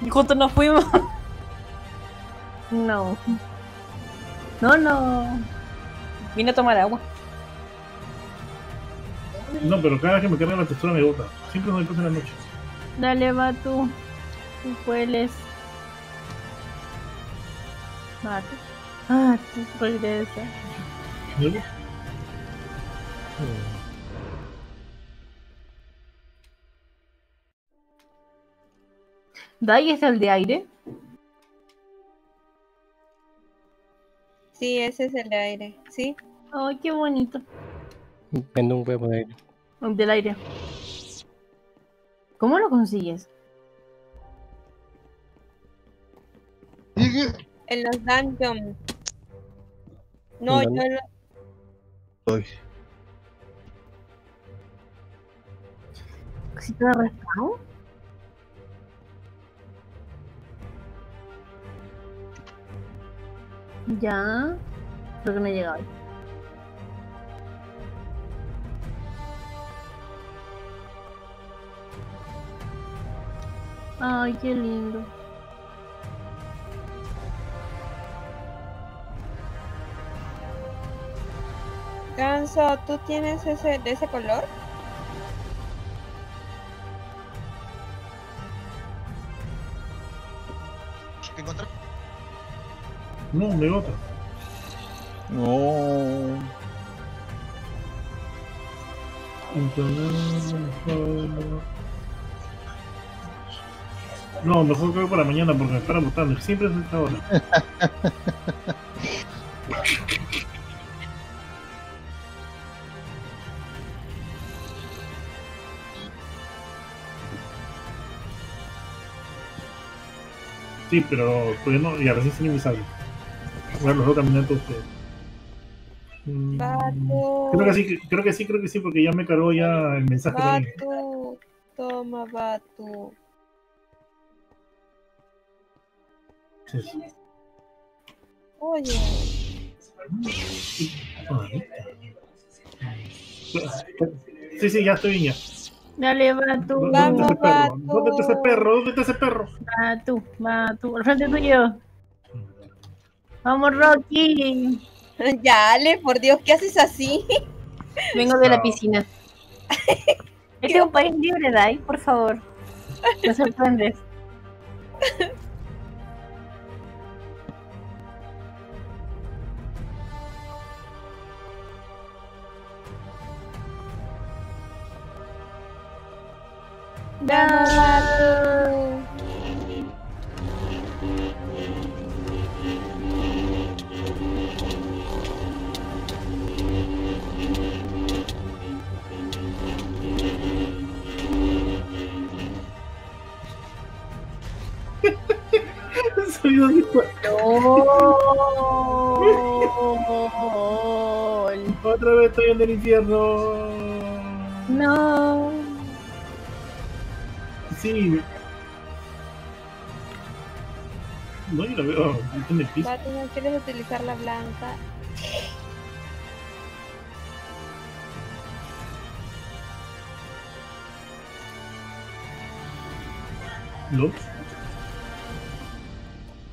y juntos nos fuimos. no. No, no. Vine a tomar agua. No, pero cada vez que me carga la textura me bota. Siempre me pasa en la noche. Dale, va tú. Tú puedes. Va tú. Ah, tú regresa. ¿Me Dai es el de aire. Sí, ese es el de aire. Sí. Ay, qué bonito. Vendo un huevo de aire. El del aire. ¿Cómo lo consigues? Sigue. En los dungeons. No, ¿En yo lo- Ay, ¿Cosita de respawn? Ya. Creo que no he llegado. Ay, qué lindo. Ganso, ¿tú tienes ese de ese color? No, me bota. no. No, mejor que la mañana porque me están botando. Siempre es esta hora. Sí, pero todavía no, y a salí mi sale. Bueno, los veo caminando ustedes. Mm, Vato. Creo que sí, creo que sí, creo que sí, porque ya me cargó ya el mensaje también. Batu. Toma, Batu. Sí, sí. Oye. Sí, sí, ya estoy bien ya. Dale, va tú. ¿Dónde está ese Vamos, perro? Batu. ¿Dónde está ese perro? ¿Dónde está ese perro? Va tú, va tú. Al frente tuyo. Vamos, Rocky. Ya, Ale, por Dios, ¿qué haces así? Vengo de la piscina. Este es un país libre, Dai, por favor. Me sorprendes. Vamos, No. Otra vez estoy en el infierno. No. Sí. No, yo la veo está en el piso. Batu, ¿no quieres utilizar la blanca?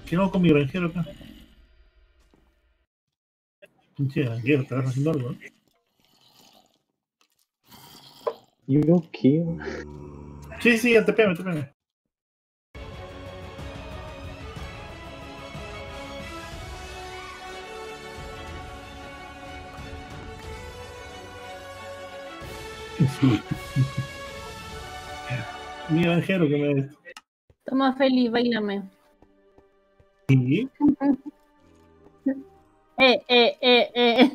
¿Qué hago con mi granjero acá? Pinche granjero, estás haciendo algo, ¿no? Yo qué. Sí, sí, atepeme, atepeme. Mi granjero que me... Toma, Feli, bailame. Sí, Eh, eh, eh, eh.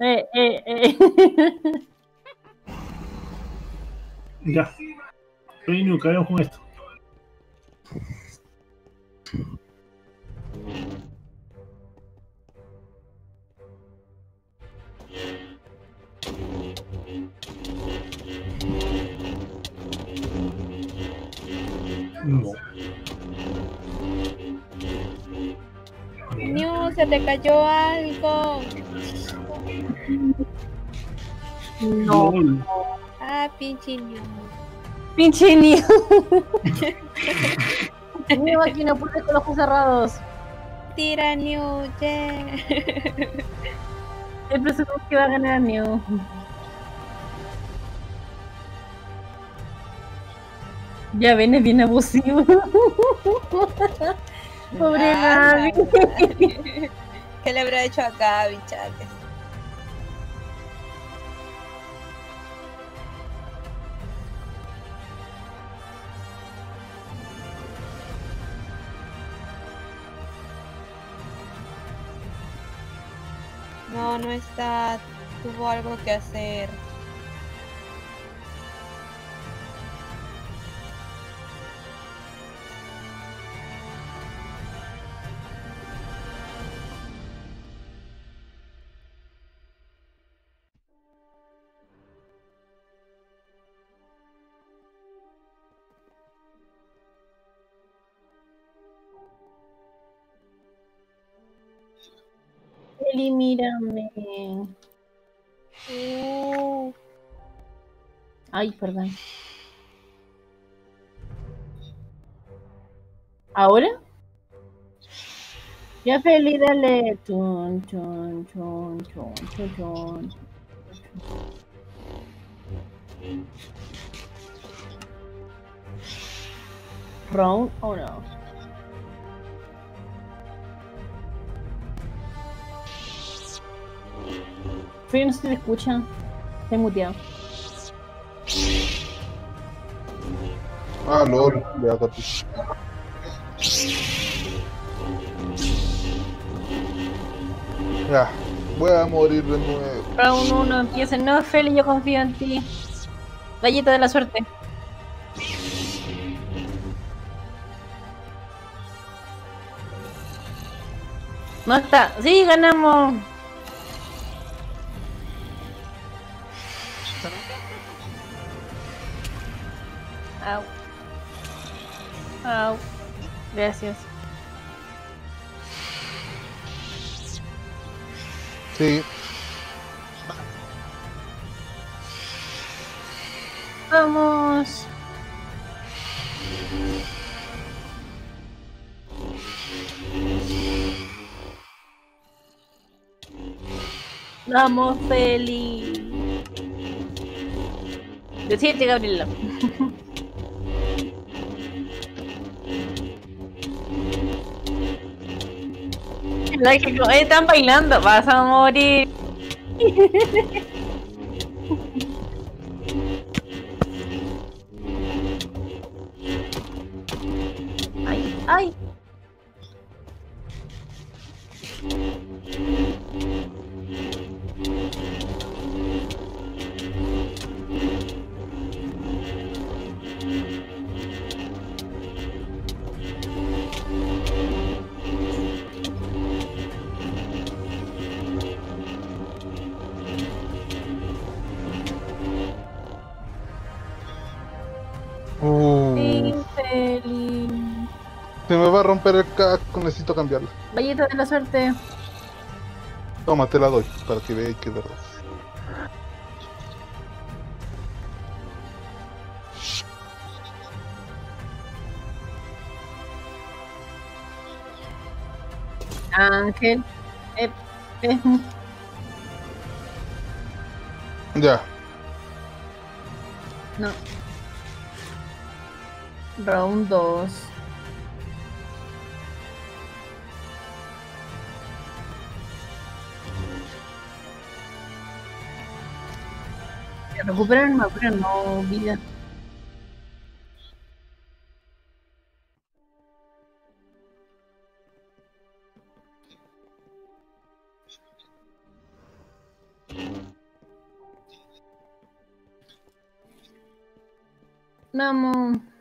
eh, eh, eh. ya. Soy New, caemos con esto. No. New, se te cayó algo. No. Ah, pinche New. pinche niño. Niño aquí no puede con los ojos cerrados. Tira New, yeah. Siempre supongo que va a ganar New. Ya ven, es bien abusivo. Pobre Ah, Gaby. ¿Qué le habrá hecho a Gaby? No, no está. Tuvo algo que hacer. Eli, mírame. Uh, Ay, perdón. ¿Ahora? Ya feliz, dale. Chun, chun, chun, chun, chun, chun. Round o no. Free no se te escucha. Estoy muteado. Ah, lol, ya gato. Ya, voy a morir de nuevo. Round 1 empieza. No, Feli, yo confío en ti. Galleta de la suerte. No está. Sí, ganamos. Au. Au. Gracias. Sí, Vamos. Vamos, Feli. Decídete, Gabriela. Eh, Están bailando, vas a morir. me va a romper el casco, necesito cambiarla. Galleta de la suerte. Toma, te la doy, para que veáis que es verdad. Ángel. Eh, eh, Ya. no. Round 2. Recuperan armadura, no vida. Vamos.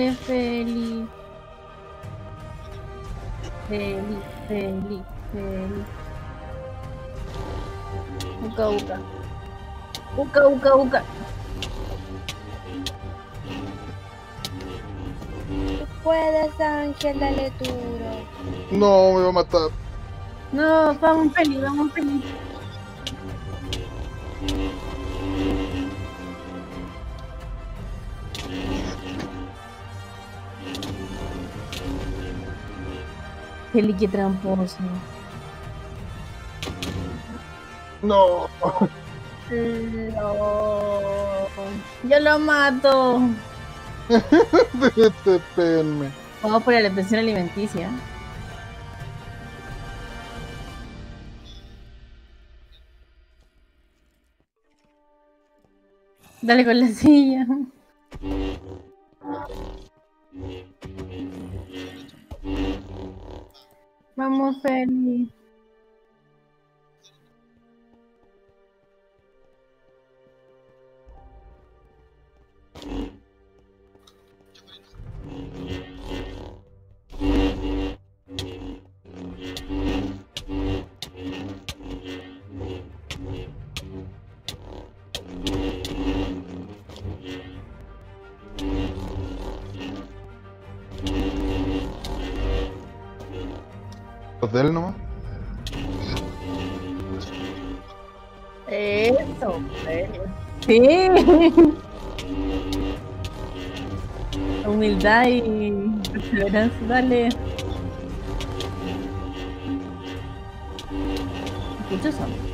Dale, Feli. Feli, Feli, Feli. Uka, uka. Uka, uka, uka. Tú puedes, Ángel, dale duro. No, me va a matar. No, vamos, Feli, vamos, Feli. Feli, qué tramposo. No. No. Yo lo mato. Vamos por la pensión alimenticia. Dale con la silla. Vamos, Feli. Los de él nomás. Eso. Sí. Humildad y perseverancia, dale. ¿Escuchas eso?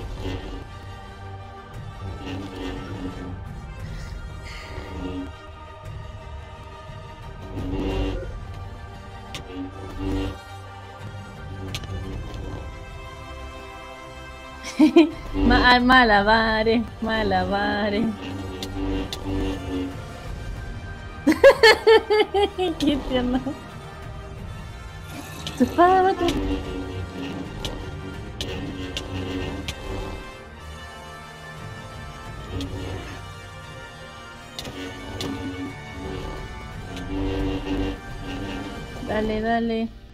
Ma malabares, malabares. Qué tierno. Dale, dale.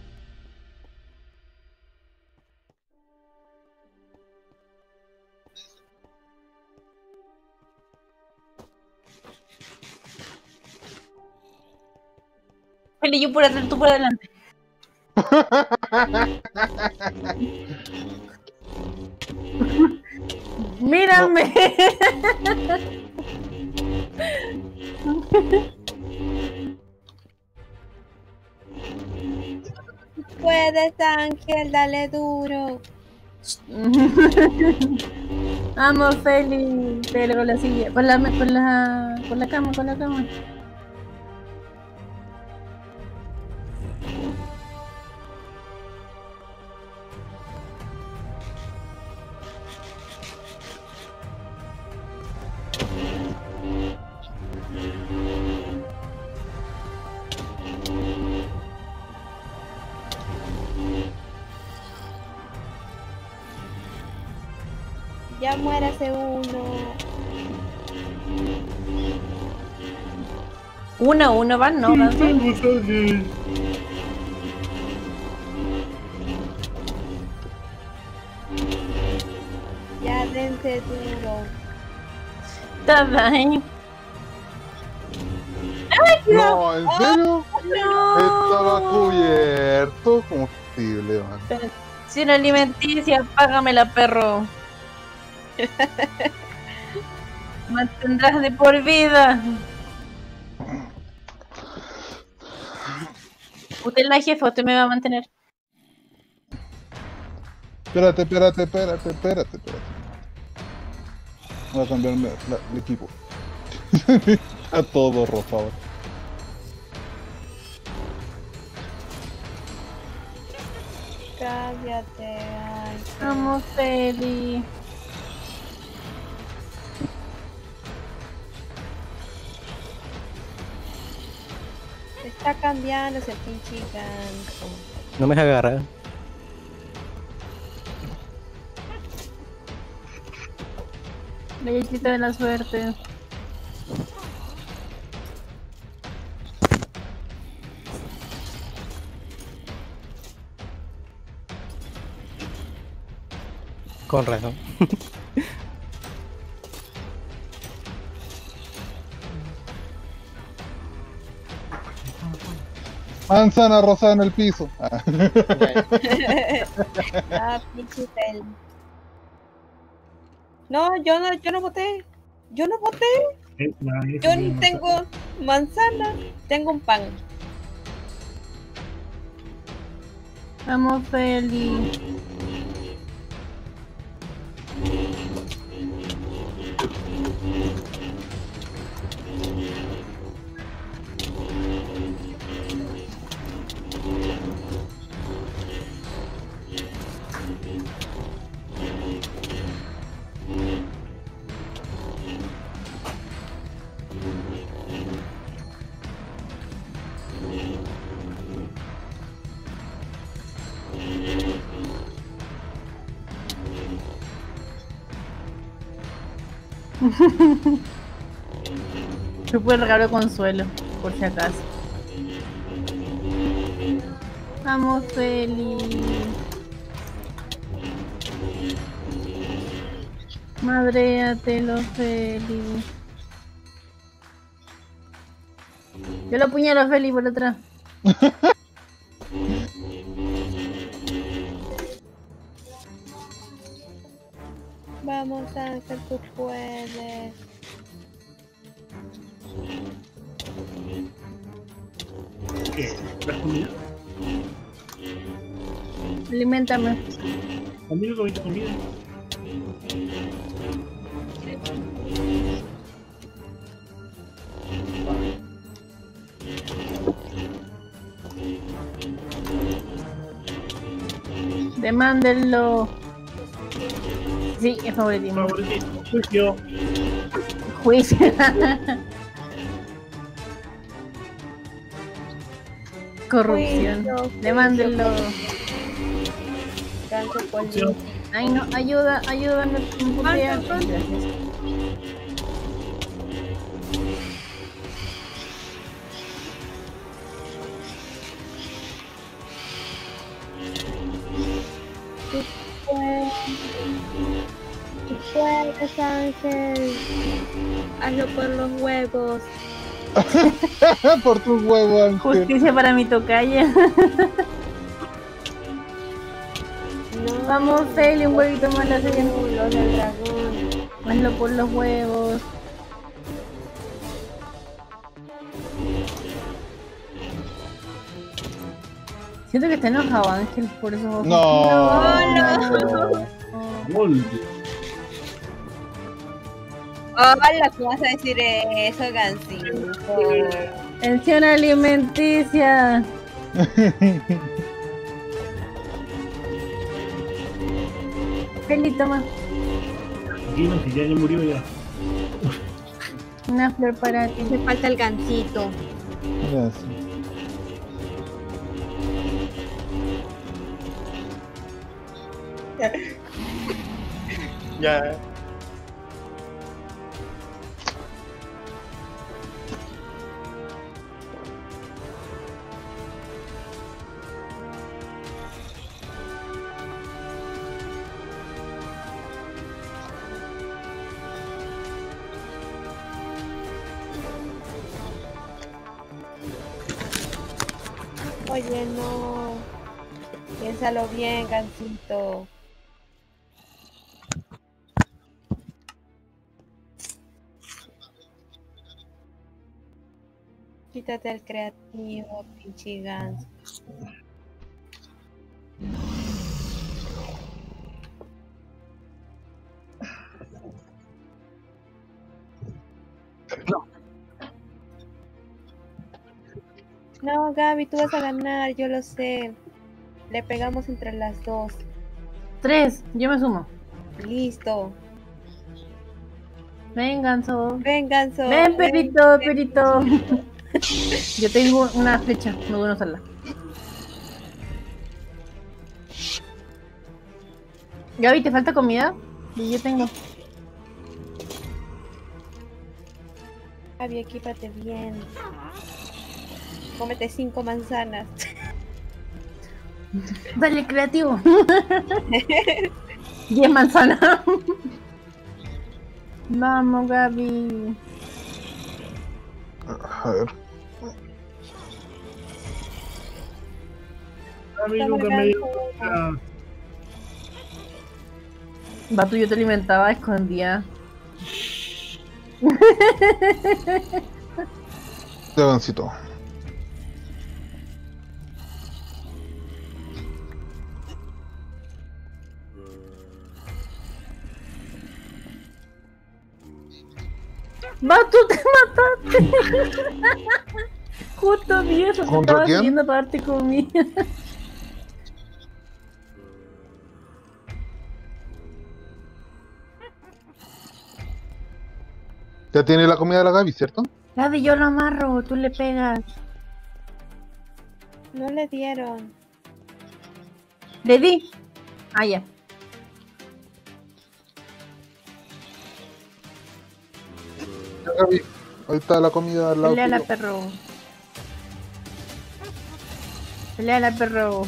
Feli, yo por atrás, tú por adelante. Mírame. Puedes, Ángel, dale duro. Vamos, Feli. Pero con la silla. Con la, con la, con la cama, con la cama. muérase uno. Uno a uno van, ¿no? Van Ya dense duro. Está. No, ¿en serio? No. Estaba cubierto combustible, man. Pensión alimenticia, págamela, perro. Mantendrás de por vida. Usted es la jefa, usted me va a mantener. Espérate, espérate, espérate, espérate, espérate. Voy a cambiarme la- el equipo. a todo, favor. Cállate, ay. Vamos, Feli. Está cambiando ese pinche ganso. No me agarra. La yechita de la suerte. Con razón. Manzana rosada en el piso. Ah. ah, pinche. No, yo no, yo no voté. Yo no voté. Yo manzana. tengo manzana, tengo un pan. Vamos, Feli. Yo el regalo consuelo, por si acaso. Vamos, Feli. Madréatelo, Feli. Yo lo apuñalo Feli por atrás. Vamos, Ángel, tú puedes. ¿Qué? ¿La comida? Aliméntame. Conmigo comiste comida. Demándenlo. Sí, es favoritismo. Favoritismo. Juicio. Juicio. Corrupción. Demándenlo. Juicio. Ay, no, ayuda, ayúdame. putea. Manda, manda. Gracias. Puedes. Ángel. Hazlo por los huevos. Por tus huevos, Ángel. Justicia para mi tocaya. No, Vamos, Feli, un huevito más la serie. lo del dragón. Hazlo por los huevos. Siento que está enojado Ángel, por eso. No. no. Gol. Hola, ¿cómo vas a decir eso, Gansito? Pensión alimenticia. Feli, toma Tranquilo, que ya, ya murió ya. una flor para ti. Me falta el gansito. Gracias. Ya. Oye, Piénsalo bien, Gansito. Quítate el creativo, pinche ganso. No, Gaby, tú vas a ganar, yo lo sé. Le pegamos entre las dos. Tres, yo me sumo. Listo. Ven, ganso. Ven, ganso. Ven, perrito, perrito. Yo tengo una flecha, muy bueno usarla. Gaby, ¿te falta comida? Y yo tengo. Gaby, equípate bien. Cómete cinco manzanas. Dale, creativo. Diez manzanas. Vamos, Gaby. A ver. Gaby nunca me dio. Batu, yo te alimentaba escondida. Ya, Gansito. Batu, te mataste. Justo vi eso, te ¿Contra estaba quién? siguiendo para darte comida. Ya tiene la comida de la Gaby, ¿cierto? Gaby, yo lo amarro, tú le pegas. No le dieron. Le di. Ah, ya. Gaby. Ahí está la comida al lado. Pelea tuyo. perro. Pelea perro.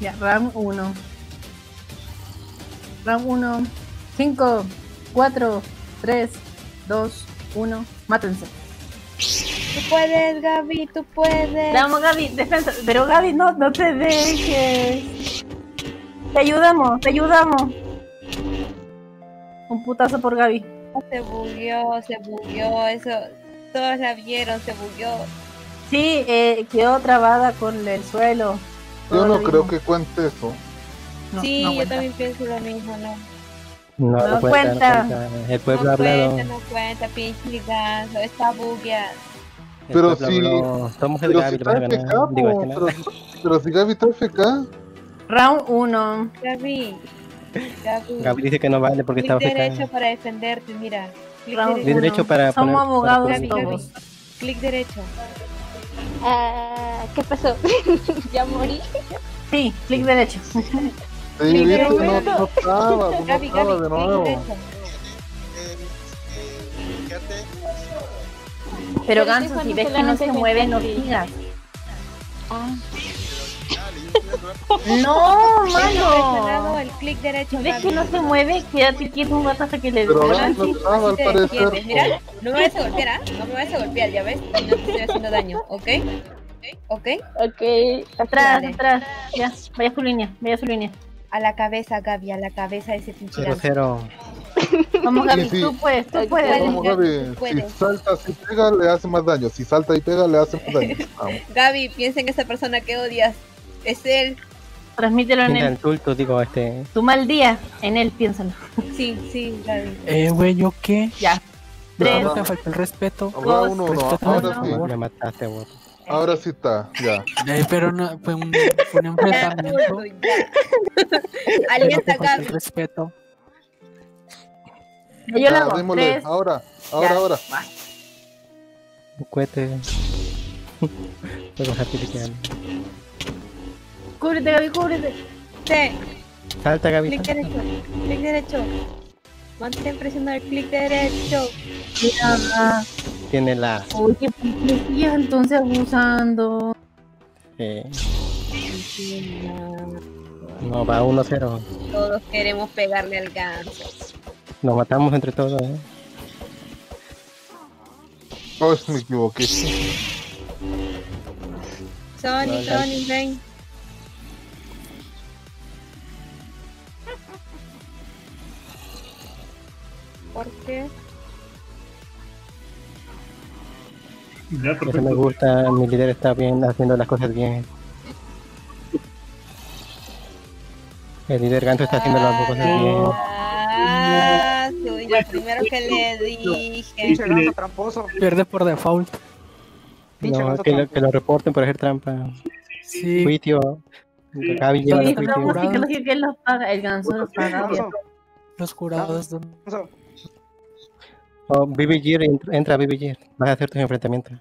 Ya, round 1. Round 1. 5, 4, 3, 2, 1. Mátense. Tú puedes, Gaby, tú puedes. Vamos, Gaby, defensa. Pero Gaby, no, no te dejes. Te ayudamos, te ayudamos. Un putazo por Gaby. Se bugueó, se bugueó, eso. Todos la vieron, se bugueó. Sí, eh, quedó trabada con el suelo. Yo no creo que cuente eso. No, sí, no yo también pienso lo mismo, ¿no? No, No no cuenta, cuenta. no cuenta. El pueblo no hablado. cuenta, no cuenta, pinche ganso, está bugueado. El Pero si- habló. Somos el Pero Gaby, si ganar. FK, Digo, pero si Gaby está FK, Round 1. Gaby, Gaby, Gaby dice que no vale porque clic está derecho FK. para defenderte, mira. Clic Round Clic derecho, derecho para Somos poner- abogados para Gaby, poner- Gaby. todos. clic derecho. Ah, ¿Qué pasó? ¿Ya morí? Sí, clic derecho. sí, Clic viste, no, derecho. no estaba, no Gaby, Gaby, estaba de clic nuevo. derecho. Eh, fíjate, Pero Ganso, si ves que no se mueve, no Gaby. sigas. Ah, No, mano. el clic derecho. Ves que no se mueve, quédate quieto un rato hasta que le Pero no estaba al parecer. Mira, no me vas a golpear, ¿ah? No me vas a golpear, ya ves. No te estoy haciendo daño, ¿ok? ¿Ok? ok. Atrás, atrás. Ya, vaya a su línea, vaya a su línea. A la cabeza, Gaby, a la cabeza de ese pinche Cero, cero. Vamos, Gaby, sí. tú puedes, tú puedes. Vamos, Gaby, tú Si puedes. salta, si pega, le hace más daño. Si salta y pega, le hace más daño. Vamos. Gaby, piensa en esa persona que odias. Es él. Transmítelo en él. el tulto, digo, este. Tu mal día, en él, piénsalo. Sí, sí, Gaby. Eh, güey, ¿yo qué? Ya. Tres. No te falta el respeto. Habrá uno, no. Ahora no. sí. Me mataste, güey. Ahora sí está. Ya. Eh, pero no, fue un, fue un enfrentamiento. No te falta el respeto. Yo lo Ya, hago. démosle. Tres. Ahora, ahora, Ya. ahora. Va. Un cohete. Luego happy que Cúbrete, Gaby, cúbrete. Sí, Salta, Gaby. clic derecho. Clic derecho. Mantén presionado el clic derecho. Mira. Tiene la. Uy, qué policía entonces abusando. Eh, no, va 1-0. Todos queremos pegarle al ganso. Nos matamos entre todos, ¿eh? Oh, me equivoqué. Sonic, Vale. Sonic, ven. ¿Por qué? Ya, Eso me gusta, mi líder está bien, haciendo las cosas bien. El líder Ganto está haciendo las cosas bien. Ah, soy lo primero que le dije. Pinche ganso tramposo. Pierde por default. No, que lo, que lo reporten por hacer trampa. Sí. Juicio. Gaby lleva. El ganso los paga. Los jurados. Oh, BBG, ent- entra BBG. Vas a hacer tus enfrentamientos.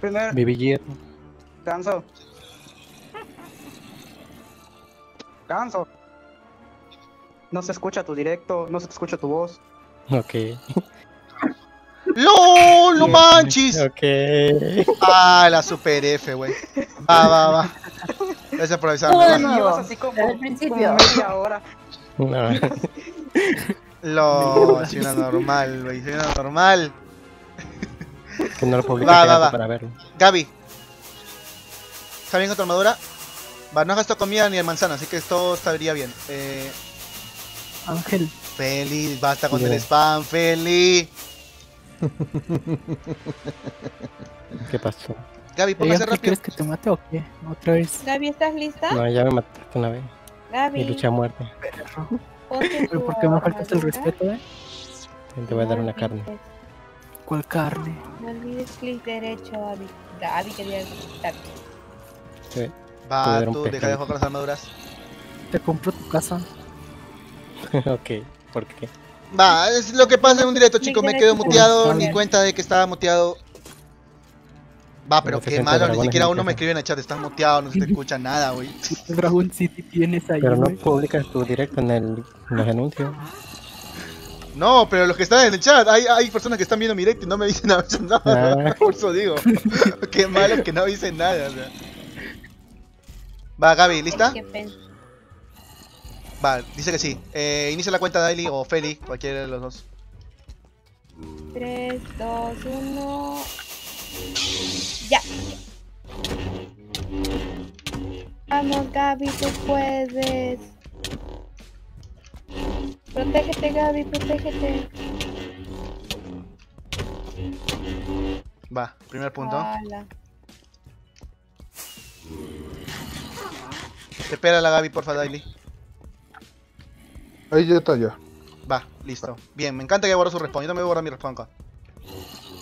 Primer BBG. ganso. Ganso. No se escucha tu directo, no se te escucha tu voz. Ok. ¡LOL! ¡No manches! Ok. Ah, la super F, güey. Va, va, va. Gracias por avisarme. Llevas así como, como principio. media hora. No. LOL, soy una normal, güey. Soy una normal. Que no lo publiques Va, va, va. para verlo. Gaby. ¿Está bien con tu armadura? Va, no gastó comida ni el manzana, así que todo estaría bien. Eh, Ángel. Feli, basta con Bien. el spam, Feli. ¿Qué pasó? Gaby, póngase rápido. ¿Quieres que te mate o qué? Otra vez. Gaby, ¿estás lista? No, ya me mataste una vez. Y Gaby, lucha a muerte. Pero ¿por qué me faltas el respeto, eh? Te voy a dar una carne. ¿Cuál carne? No olvides clic derecho, Gaby. Gaby quería gritar. Sí. Te Va, tú, deja de jugar con las armaduras. Te compro tu casa. ok. ¿Por qué? Va, es lo que pasa en un directo, chicos. Me quedo muteado, ni cuenta de que estaba muteado. Va, pero qué 60 malo, ni siquiera uno me escribe en el chat, estás muteado, no se te escucha nada, güey. ¿Qué Dragon City tienes ahí, Pero no publicas tu directo en, el, en los anuncios. No, pero los que están en el chat, hay, hay personas que están viendo mi directo y no me dicen nada, nada. Ah. Por eso digo. qué malo que no dicen nada, o sea. Va, Gaby, ¿lista? Va, dice que sí. Eh, inicia la cuenta Daily o Feli, cualquiera de los dos. 3, 2, 1. Ya. Vamos, Gaby, tú puedes. Protégete, Gaby, protégete. Va, primer punto. Ala. Te espera la Gaby, porfa, Daily. Ahí ya está ya. Va, listo. Bien, me encanta que borró su respawn. Yo también voy a borrar mi respawn acá.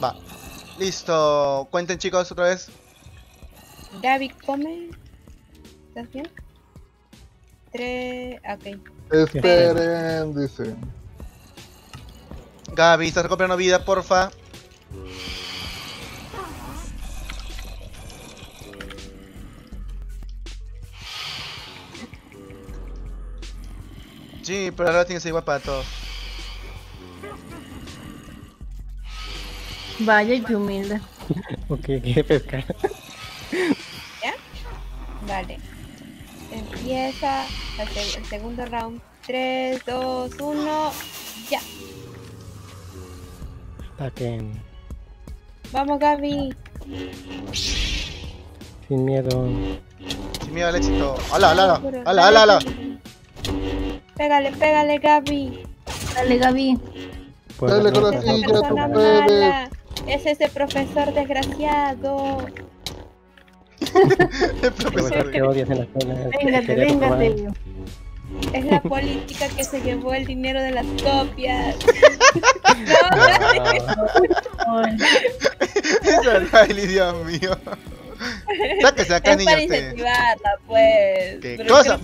Va. Listo. Cuenten, chicos, otra vez. Gaby, come. ¿Estás bien? 3. Ok. Esperen, dice. Gaby, estás recuperando vida, porfa. Sí, pero ahora tiene que ser igual para todos. Vaya y qué humilde. Ok, qué pescar. ¿Ya? Vale. Empieza seg- el segundo round. 3, 2, 1. Ya. Ataquen. Vamos, Gaby. Sin miedo. Sin miedo al éxito. ¡Hala, hala, hala! ¡Hala, hala, hala! Pégale, pégale, Gaby. Dale, Gaby. Dale, la corazón. ya tú puedes. Es ese profesor desgraciado. El ¿Qué profesor. qué odias en la escuela? Véngate, véngate. Es la política que se llevó el dinero de las copias. Ay, Esa Daily, Dios mío. Sáquese acá, es niño. para incentivarla, pues. ¿Qué Pero cosa?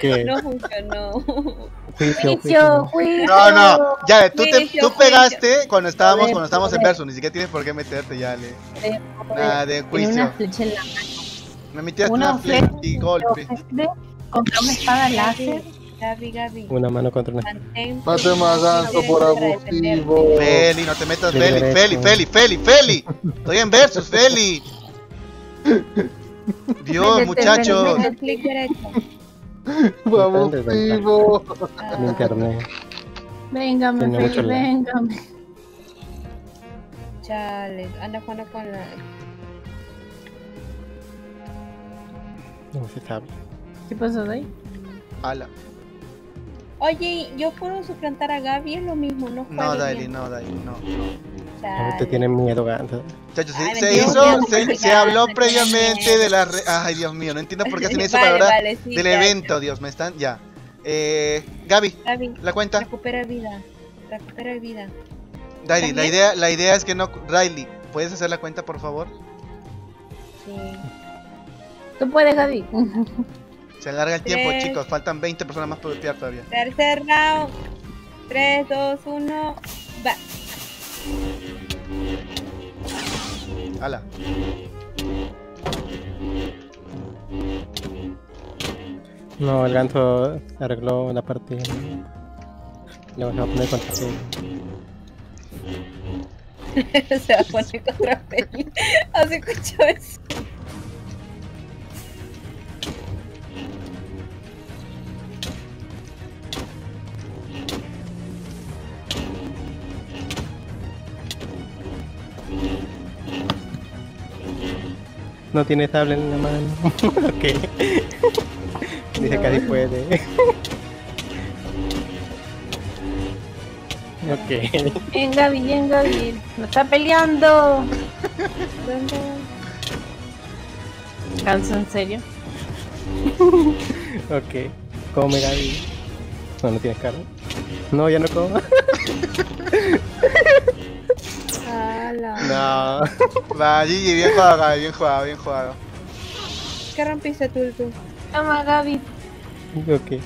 que no, no funcionó. Juicio, Juicio, juicio. No, no, ya, tú, te, tú juicio. pegaste cuando estábamos, cuando estábamos en verso, ni siquiera tienes por qué meterte, ya, le. Nada de juicio. una flecha en la mano. Me metiste Una una flecha flecha y golpe. contra una espada láser. Gaby, Gaby. Una mano contra una. Ganso por abusivo. Feli, no te metas, Feli. Feli, Feli, Feli, Feli. Estoy en versus, Feli. Dios, muchachos. Feli, clic derecho. Abusivo. En internet. Véngame, Tiene mucho Feli, lag. véngame. Chale, anda jugando con la. No se sabe. ¿Qué pasó de ahí? Ala. Oye, yo puedo suplantar a Gaby, es lo mismo, no No, bien. no, Daily, no. no. No te tienen miedo, ganso. Muchachos, se, Ay, se hizo, se, se habló previamente de la... re- Ay, Dios mío, no entiendo por qué hacen eso Vale, para ahora vale, sí, del ya. evento, Dios, me están... Ya. Eh, Gaby, Gaby, la cuenta. recupera vida. Recupera vida. Riley, la idea, la idea es que no... Riley, ¿puedes hacer la cuenta, por favor? Sí. Tú puedes, Gaby. Se alarga el tiempo, Tres. chicos. Faltan 20 personas más por golpear todavía. Tercer round. 3, 2, 1. Va. Ala. No, el ganso arregló la partida. Le vamos a poner contra sí. Se va a poner contra Penny. ¿Has escuchado eso? No tiene sable en la mano. ok. Dice que así puede. ok. Bien, Gaby, bien, Gaby. No está peleando. Canso, en serio. ok. Come Gaby. No, no tienes carne. No, ya no como. No. Va, GG, bien jugado, Gaby, bien jugado, bien jugado. ¿Qué rompiste tú, tú? Toma, Gaby. Ok.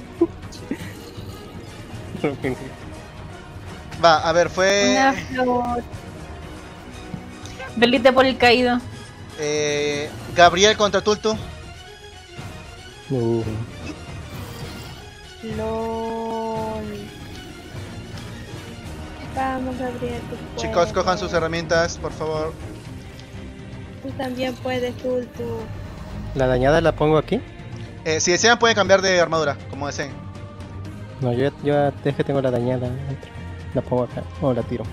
Va, a ver, fue... Una flor. Delite por el caído. Eh, Gabriel contra Tultu. Uh, LOL. Vamos, Gabriel, tú. Chicos, cojan sus herramientas, por favor. Tú también puedes, tú, tú. ¿La dañada la pongo aquí? Eh, si desean, pueden cambiar de armadura, como deseen. No, yo, yo es que tengo la dañada. La pongo acá. O la tiro.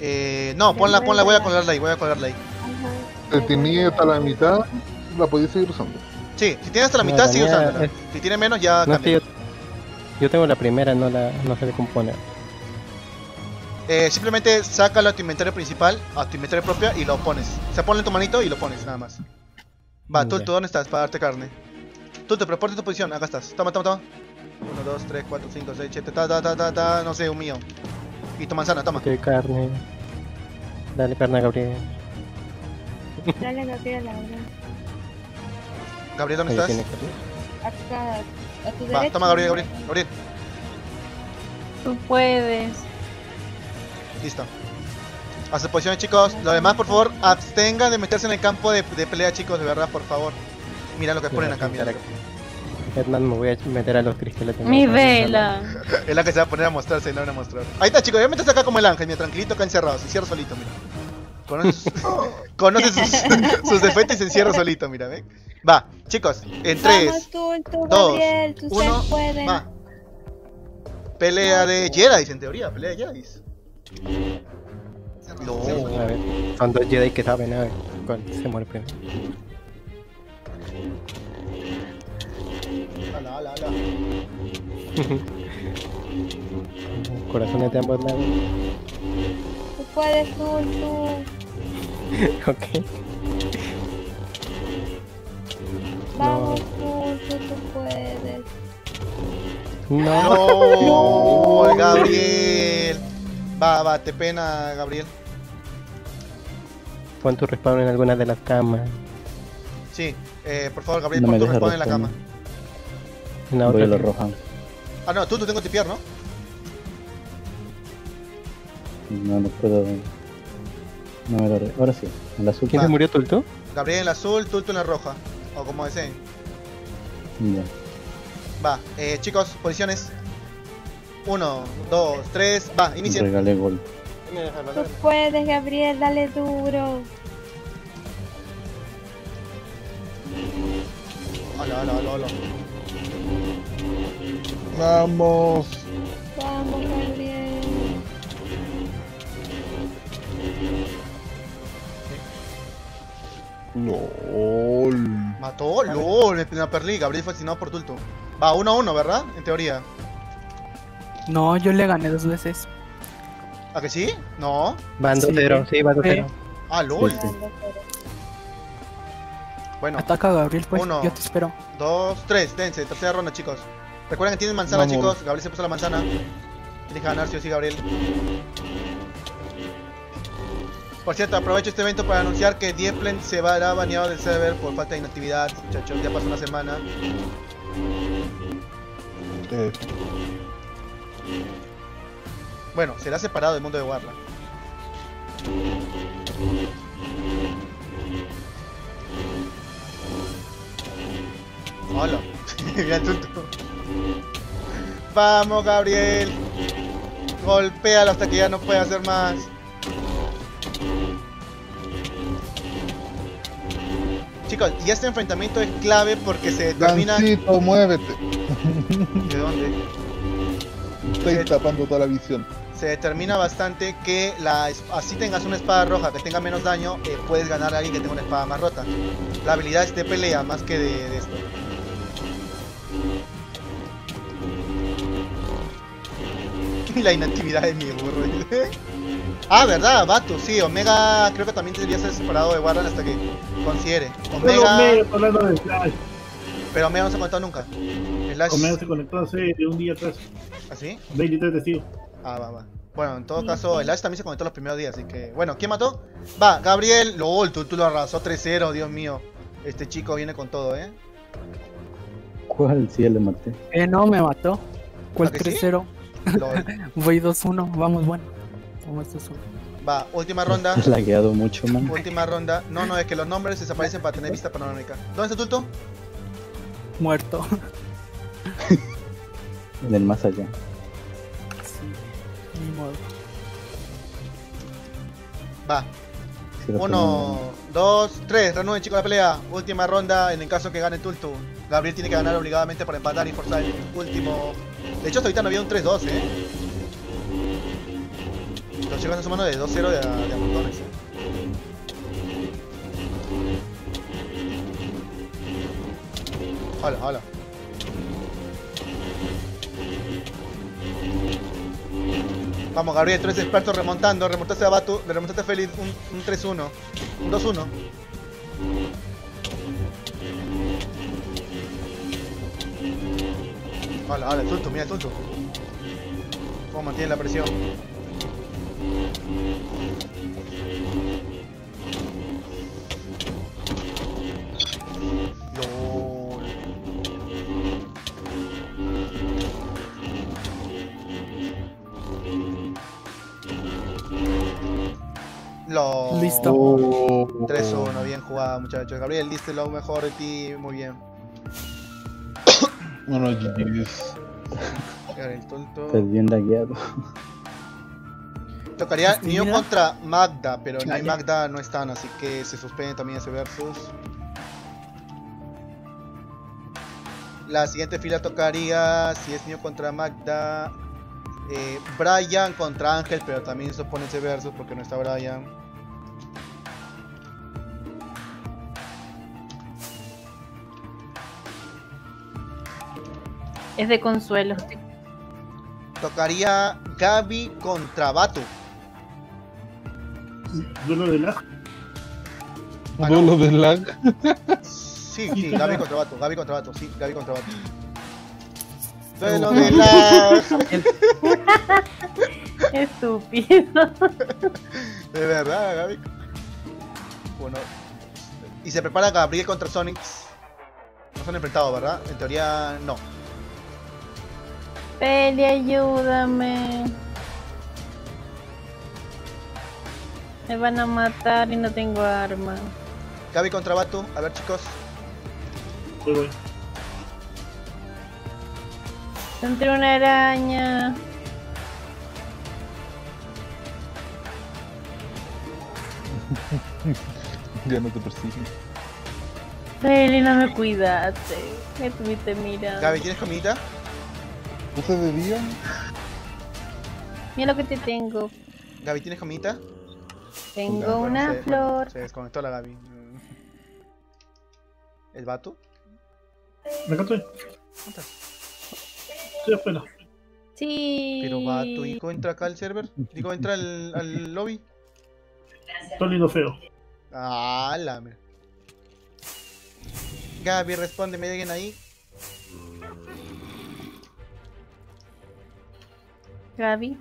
Eh, no, ponla, ponla, voy a colgarla ahí, voy a colgarla ahí. Si tenía hasta la mitad, la podía seguir usando. Sí, si tiene hasta la mitad, la sigue usándola. es- Si tiene menos, ya No es que cambia. yo, yo tengo la primera, no la no se decompone. Eh, simplemente sácalo a tu inventario principal, a tu inventario propio y lo pones. O sea, ponle en tu manito y lo pones, nada más. Va. Tultu, ¿dónde estás? Para darte carne. Tultu, pero ponte tu posición, acá estás. Toma, toma, toma. 1, 2, 3, 4, 5, 6, 7, ta, ta, ta, ta, ta, no sé, un millón. Y tu manzana, toma. Ok, carne. Dale carne a Gabriel. Dale, Gabriel, la verdad. Gabriel, ¿dónde estás? Acá, a tu Va, derecha. toma, Gabriel, Gabriel, Gabriel. Tú puedes. Listo. A sus posiciones, chicos. Lo demás, por favor, abstengan de meterse en el campo de, de pelea, chicos, de verdad, por favor. Mira lo que ponen acá, mira. Hernán, me voy a meter a los cristales. Mi vela. Es la que se va a poner a mostrar, se la van a mostrar. Ahí está, chicos, ya metes acá como el ángel, mira, tranquilito acá encerrado, se encierra solito, mira. Conoce sus, conoce sus, sus defectos y se encierra solito, mira, ¿ven? Va, chicos, en 3, Vamos, tú, tú, dos, Gabriel, tú uno, se puede. va. Pelea de Jedi, en teoría, pelea de Jedi. No. A ver, son dos Jedi que saben, a ver cuál se muere primero. Ala, ala, ala. Corazones de ambos lados. Tú puedes, tú, tú. ok. Vamos, tú, tú, tú puedes. No. No, Gabriel. Va, va, te pena, Gabriel. Pon tu respawn en alguna de las camas. Sí, eh, por favor, Gabriel, No pon tu respawn en la cama. En la Voy otra. sí. roja. Ah, no, tú, tú tengo tipear, ¿no? No, no puedo. No me lo re- Ahora sí, en la azul. ¿Quién se murió Tulto? Gabriel en la azul, Tultu en la roja. O como deseen. Ya. Va, eh, chicos, posiciones. 1, 2, 3, va, inicien. Regalé gol. Tú puedes, Gabriel, dale duro. Hola, hola, hola, hola. Vamos. Vamos, Gabriel. LOL. Mató, LOL, en la perli. Gabriel fue asesinado por Tultu. Va, 1 a 1, ¿verdad? En teoría. No, yo le gané dos veces. ¿A que sí? No. Van Sí. 2-0, sí, van 2-0. Ah, LOL. Sí, sí. Bueno, Ataca a Gabriel, pues. Uno. Yo te espero. 2, 3, dense, tercera ronda, chicos. Recuerden que tienen manzana, Vamos. chicos. Gabriel se puso la manzana. Tienes que ganar, sí o sí, Gabriel. Por cierto, aprovecho este evento para anunciar que Dieplen se va baneado del server por falta de inactividad. Muchachos, ya pasó una semana. Eh, Bueno, será separado del mundo de Warla. Hola. Tonto. Vamos, Gabriel. Golpéalo hasta que ya no pueda hacer más. Chicos, y este enfrentamiento es clave porque se determina... Gancito, muévete. ¿De dónde? Estoy tapando toda la visión. se determina bastante que la, así tengas una espada roja que tenga menos daño, eh, puedes ganar a alguien que tenga una espada más rota. La habilidad es de pelea más que de, de esto. Y la inactividad de mi burro. ah, verdad, Batu, sí, Omega creo que también debería ser separado de Warren hasta que considere. Pero Omega, pero Omega no se ha contado nunca. Slash, se conectó hace de un día atrás. ¿así? 23 testigos. Ah, va, va. Bueno, en todo caso, el Ash también se conectó los primeros días, así que... Bueno, ¿quién mató? Va, Gabriel, LOL, tú, tú lo arrasó 3-0, Dios mío. Este chico viene con todo, ¿eh? ¿Cuál? Sí, le maté. Eh, no, me mató. ¿Cuál ¿A que sí? 3-0? LOL. Voy 2-1. Vamos, bueno. Vamos 2-1. Va, última ronda. Lagueado mucho, man. Última ronda. No, no, es que los nombres desaparecen para tener vista panorámica. ¿Dónde está Tulto? Muerto. En el más allá. Sí. Ni modo. Va. Uno, dos, tres. Reanuden, chicos, la pelea. Última ronda en el caso que gane Tultu. Gabriel tiene que ganar obligadamente para empatar y forzar el último. De hecho, hasta ahorita no había un 3-2, ¿eh? Los chicos están sumando de 2-0 de, de a montones, ¿eh? Hola, hola. Vamos, Gabriel, tú eres experto remontando. Remontaste a Batu, le remontaste a Félix un, un 3-1. Un 2-1. Hola, hola, el Tultu, mira el Tultu. Cómo mantiene la presión. Listo. Oh. 3-1, bien jugado muchachos. Gabriel, diste lo mejor de ti, muy bien. Bueno, GG's. Gabriel Tulto. Pues bien lagueado. Tocaría Neo mira. contra Magda, pero Neo Ah, y. Magda no están, así que se suspende también ese versus. La siguiente fila tocaría, si es Neo contra Magda, eh, Brian contra Ángel, pero también se opone ese versus porque no está Brian. Es de consuelo. Tocaría Gaby contra Batu. Duelo de la. Ah, Duelo de lag. Sí, sí, Gaby contra Batu, Gaby contra Batu, sí, Gaby contra Batu. Duelo de la... Estúpido. De verdad, Gaby. Bueno. Y se prepara Gabriel contra Sonic. No se han enfrentado, ¿verdad? En teoría, no. Peli, ayúdame. Me van a matar y no tengo arma. Gaby contra Batu. A ver, chicos. Voy, voy. Entre una araña. Ya no te persiguen. Peli, no me cuidaste. Me estuviste mirando. Gaby, ¿tienes comidita? ¿No se debía? Mira lo que te tengo. Gaby, ¿tienes comidita? Tengo una se- flor. Se desconectó la Gaby. ¿El vato? ¿Dónde estás? Estoy afuera. Sí. Pero vato, hijo, entra acá al server. Digo, entra al, al lobby. Estoy lindo feo. Ah, la mierda. Gaby, responde, ¿me alguien ahí? Gaby.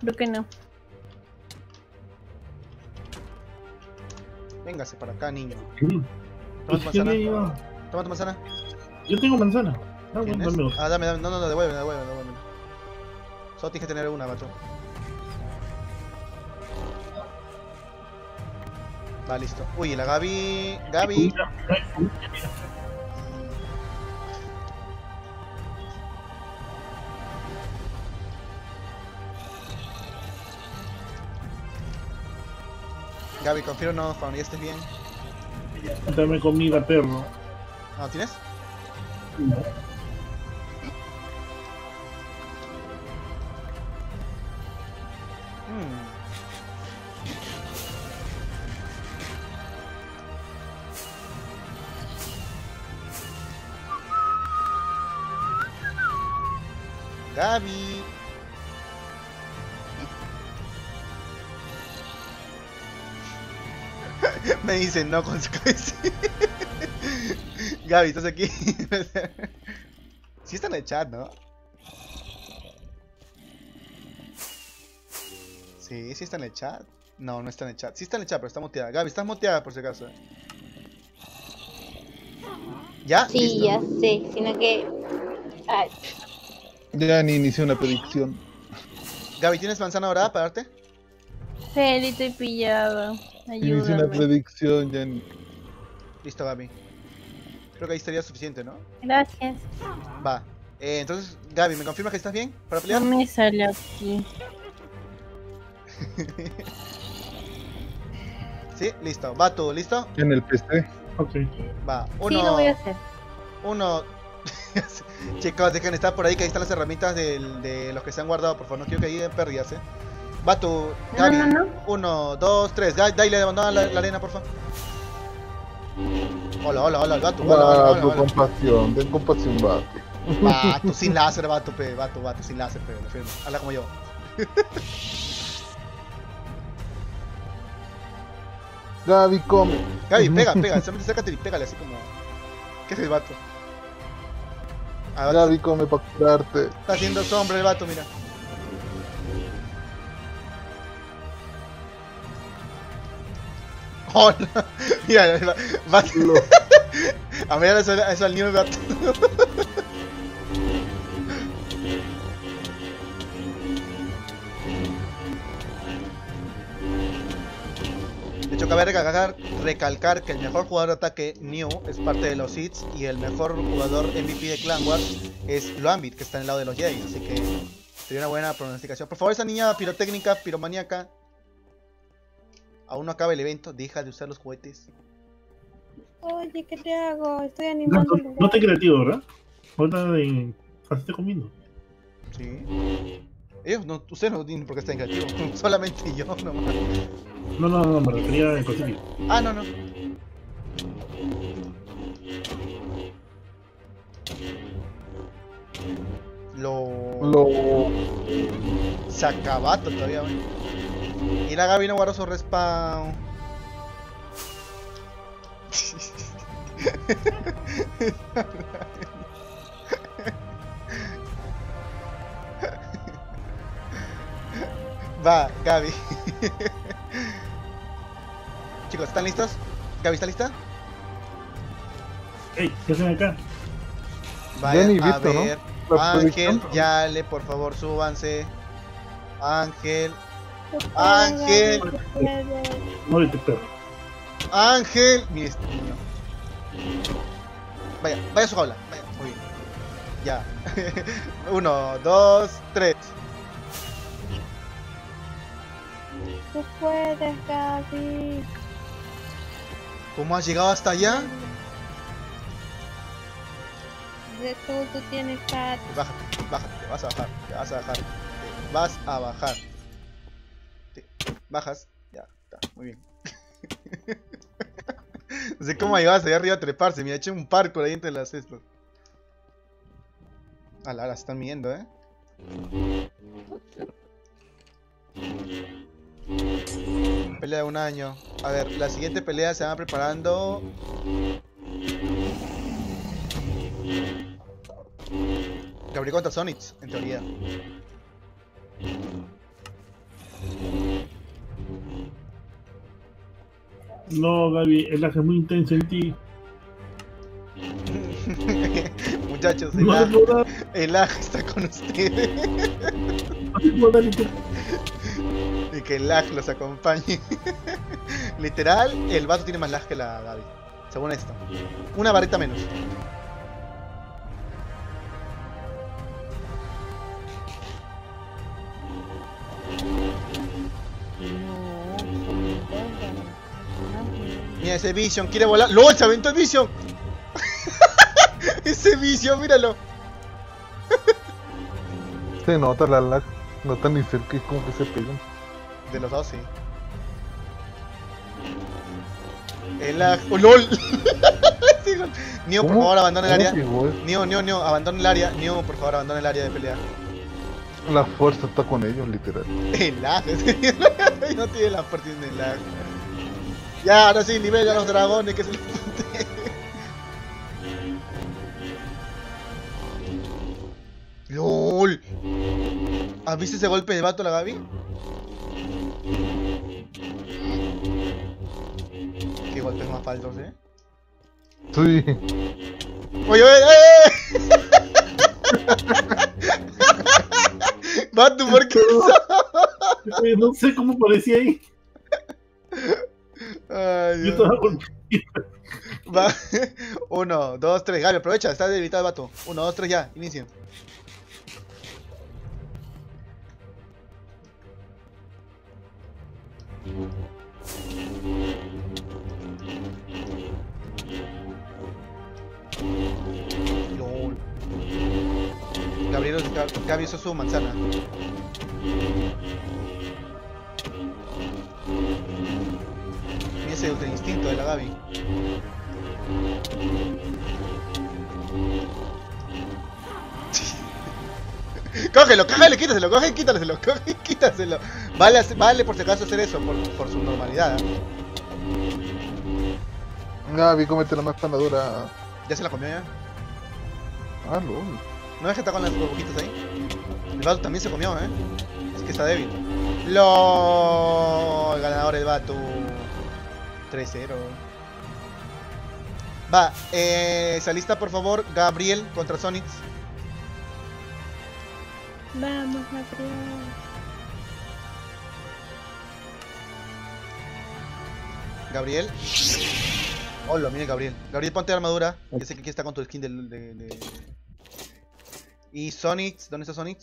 Creo que no. Véngase para acá, niño. Toma tu Pues, ¿quién manzana. iba? Toma tu manzana. Yo tengo manzana. Ah, dame. Ah, dame, dame. No, no, no, devuelve, devuelve, devuelve. Solo tienes que tener una, vato. Va, listo. Uy, la Gaby. Gaby. Mira, mira, mira. Gaby, confirma cuando ya estés bien. Dame comida, perro. ¿Ah, tienes? Hmm. Gaby. Dicen no con su cabeza. Gaby, ¿estás aquí? sí está en el chat, ¿no? Sí, sí está en el chat. No, no está en el chat. Sí está en el chat, pero está muteada. Gaby, estás muteada por si acaso. ¿Ya? Sí, Listo. ya sé, sino que. Ay, Ya ni inicié una predicción. Gaby, ¿tienes manzana dorada para darte? Feli, estoy pillada. Inicié una Ayúdame. predicción, ya ni. Listo, Gaby. Creo que ahí estaría suficiente, ¿no? Gracias. Va. Eh, entonces, Gaby, ¿me confirmas que estás bien para No pelear? me sale aquí. sí, listo. Va tú, ¿listo? En el PC. Ok. Va. Sí, Uno. lo voy a hacer. Uno. Chicos, dejen de estar por ahí que ahí están las herramientas del- de los que se han guardado, por favor. No quiero que lleguen pérdidas, eh. Va tu. No, Gaby. no, no. Uno, dos, tres. Dale, abandona la, la arena, por favor. Hola, hola, hola, vato. Hola, hola, hola, hola. compasión, ten compasión, vato. Vato, sin láser, vato, pe. Vato, vato, sin láser, pe. Lo firmo. Habla como yo. Gaby, come. Gaby, pega, pega. Solamente acércate y pégale así como. ¿Qué es el vato? Ah, vato, Gaby, come para curarte. Está haciendo sombra el vato, mira. Mira, va, va- A mirar eso, eso al niño el vato. De hecho, cabe recalcar, recalcar que el mejor jugador de ataque, New, es parte de los Hits y el mejor jugador MVP de Clan Wars es Loambit, que está en el lado de los Jays. Así que sería una buena pronosticación. Por favor, esa niña pirotécnica, piromaníaca, aún no acaba el evento, deja de usar los juguetes. Oye, ¿qué te hago? Estoy animando no, no te creativo, ¿verdad? Ahorita de. Estás comiendo. Sí. Ellos no, ustedes no tienen por qué estar en creativo, solamente yo nomás. No, no, no, me refería en cosmético. Ah, no, no. Lo. Lo. Sacabato todavía, güey. Y la Gaby no guardó su respawn. Va, Gaby. Chicos, ¿están listos? ¿Gaby está lista? ¡Ey! ¿Qué hacen acá? Vaya, ni a ver. Ángel, predicción. Yale, por favor, súbanse. Ángel, Ángel. Gaby. Muérete, perro. Ángel. Mire este niño. Vaya, vaya a su jaula. Vaya, muy bien. Ya. Uno, dos, tres. Tú puedes, Gaby. ¿Cómo has llegado hasta allá? De tú, tú tienes cat. Bájate, bájate, te vas a bajar, te vas a bajar, te vas a bajar. Bajas, ya, está, muy bien. No sé cómo ayudas allá arriba a treparse. Mira, hecho un parkour ahí entre las cestas. A la se están midiendo, eh. Pelea de un año. A ver, la siguiente pelea se va preparando. Gabriel contra Sonics, en teoría. No, Gaby, el lag es muy intenso en ti. Muchachos, el No, lag, el lag está con ustedes. Y que el lag los acompañe. Literal, el vato tiene más lag que la Gaby. Según esto. Una varita menos. Ese Vision, quiere volar. ¡LOL! ¡Se aventó el Vision! ese Vision, míralo. Se nota la lag. No tan ni cerca y como que se pegan. De los dos, sí. El lag. ¡Oh, LOL! Neo, por favor, abandona el ¿Cómo área. Neo, Neo, Neo, abandona el área. Neo, por favor, abandona el área de pelea. La fuerza está con ellos, literal. El lag, es no tiene la partida del lag. Ya, ahora sí, nivel a los dragones, que se. LOL. ¿Has visto ese golpe de vato a la Gaby? Qué golpes más falsos, eh. Sí. Oye, oye, eh. Vato, ¿por qué No sé cómo parecía ahí. Ay, Yo estaba Va. Uno, dos, tres. Gaby, aprovecha, está debilitado el vato. Uno, dos, tres, ya, inicien. LOL. Gabriel, Gab- Gaby usó su manzana. Ese ultra instinto de la Gaby. Cógelo, cógelo, quítaselo, coge, quítaselo, coge, quítaselo. Vale, vale por si acaso hacer eso, por, por su normalidad. ¿eh? Gaby, cómete la más panadura. Ya se la comió ya. Ah, lol. ¿No ves que está con las burbujitas ahí? El vato también se comió, ¿eh? Es que está débil. LOL, ganador el vato. 3-0. Va, eh, salista por favor, Gabriel contra Sonic. Vamos, Gabriel. Gabriel. Hola, mire Gabriel. Gabriel, ponte armadura. Que sé que aquí está con tu skin de, de- Y Sonic, ¿dónde está Sonic?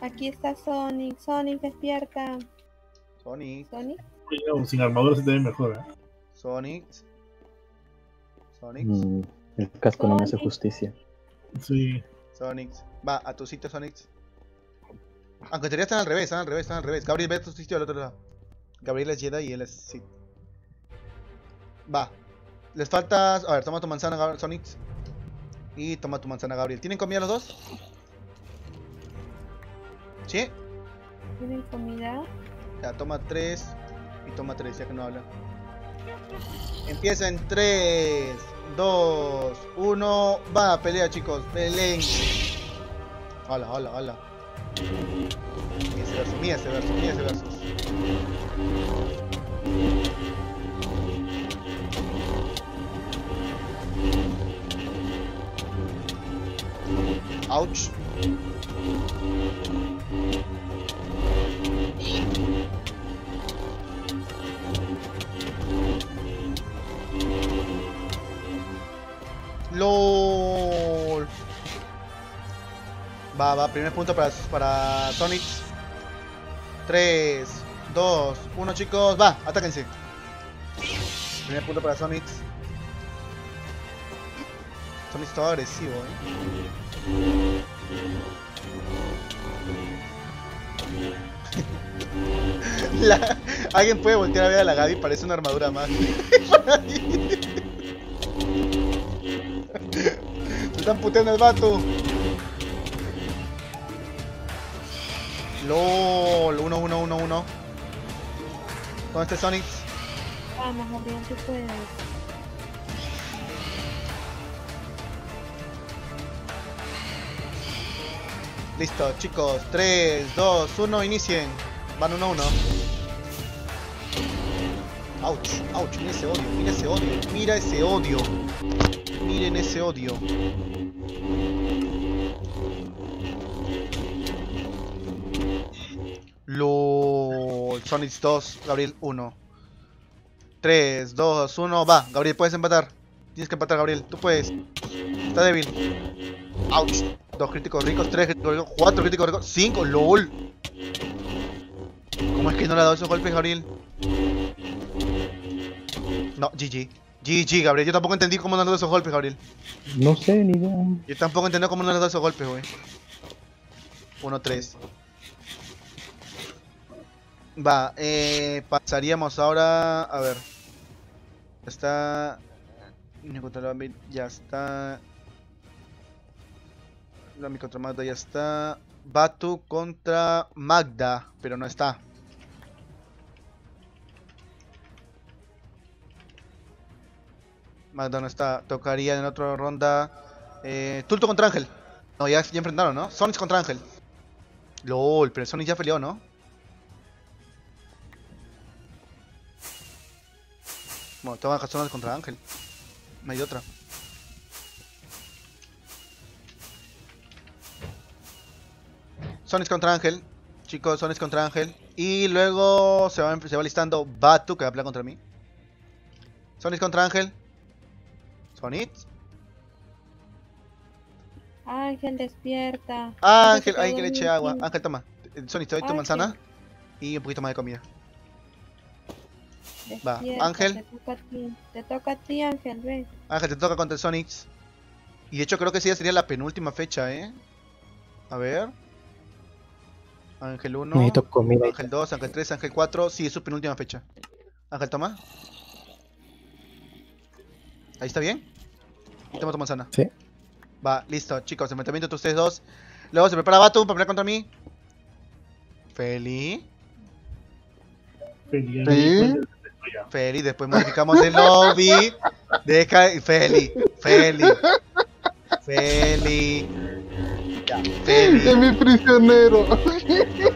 Aquí está Sonic. Sonic, despierta. Sonic, Sonic. Sin armadura se te ve mejor. ¿eh? Sonic. Sonic, Mm, el casco no me hace justicia. Sí. Sonic. Va, a tu sitio, Sonic. Aunque en teoría están al revés, están al revés, están al revés. Gabriel, ve a tu sitio al otro lado. Gabriel es Jedi y él es Sith. Va. Les falta. A ver, toma tu manzana, Gab- Sonic. Y toma tu manzana, Gabriel. ¿Tienen comida los dos? ¿Sí? ¿Tienen comida? Ya, toma tres. Y toma tres, ya que no habla. Empieza en 3, 2, 1. Va, pelea, chicos. Peleen. Hola, hola, hola. Ese versus, mira ese versus, mira ese versus. Ouch. LOL. Va, va, primer punto para, para Sonic. 3, 2, 1 chicos, va, atáquense. Primer punto para Sonic. Sonic todo agresivo, eh. La, Alguien puede voltear a ver a la Gaby, parece una armadura más. están puteando el vato. LOL, 1, 1, 1, 1. ¿Dónde está Sonic? Vamos, Gabriel, tú puedes. Listo, chicos. 3, 2, 1, inicien. Van 1, 1. Ouch, ouch, mira ese odio, mira ese odio, mira ese odio. Miren ese odio. LOL. Sonic 2, Gabriel 1. 3, 2, 1, va. Gabriel, puedes empatar. Tienes que empatar, Gabriel. Tú puedes. Está débil. Ouch. Dos críticos ricos, tres críticos ricos, cuatro críticos ricos, cinco, LOL. ¿Cómo es que no le ha dado esos golpes, Gabriel? No, GG. GG, Gabriel. Yo tampoco entendí cómo no le ha dado esos golpes, Gabriel. No sé, ni idea. Yo tampoco entendí cómo no le ha dado esos golpes, güey. 1-3. Va, eh, pasaríamos ahora. A ver. Ya está. La Ya está. Lami contra Magda ya está. Batu contra Magda, pero no está. No está. Tocaría en otra ronda. Eh, Tulto contra Ángel. No, ya, ya enfrentaron, ¿no? Sonic contra Ángel. LOL, pero Sonic ya peleó, ¿no? Bueno, tengo que Sonic contra Ángel. No hay otra. Sonic contra Ángel. Chicos, Sonic contra Ángel. Y luego se va, se va listando Batu, que va a pelear contra mí. Sonic contra Ángel. Sonic. Ángel, despierta. Ángel, Yo te ay que le eche quedo agua. Ángel, toma. Eh, Sonic, te doy tu Ángel. manzana. Y un poquito más de comida. Va, Ángel. Te toca a ti, te toca a ti, Ángel, ven. Ángel, te toca contra el Sonic. Y de hecho creo que sí ya sería la penúltima fecha, ¿eh? A ver. Ángel 1. Necesito comida. Ángel 2, Ángel 3, Ángel 4. Sí, es su penúltima fecha. Ángel, toma. Ahí está bien. Y toma tu manzana. Sí. Va, listo, chicos. Enfrentamiento entre ustedes dos. Luego se prepara Batu para pelear contra mí. Feli. Feliz. Sí. Feli, después modificamos el lobby. Deja. Feli. Feli. Feli. Ya, Es Feli. mi prisionero.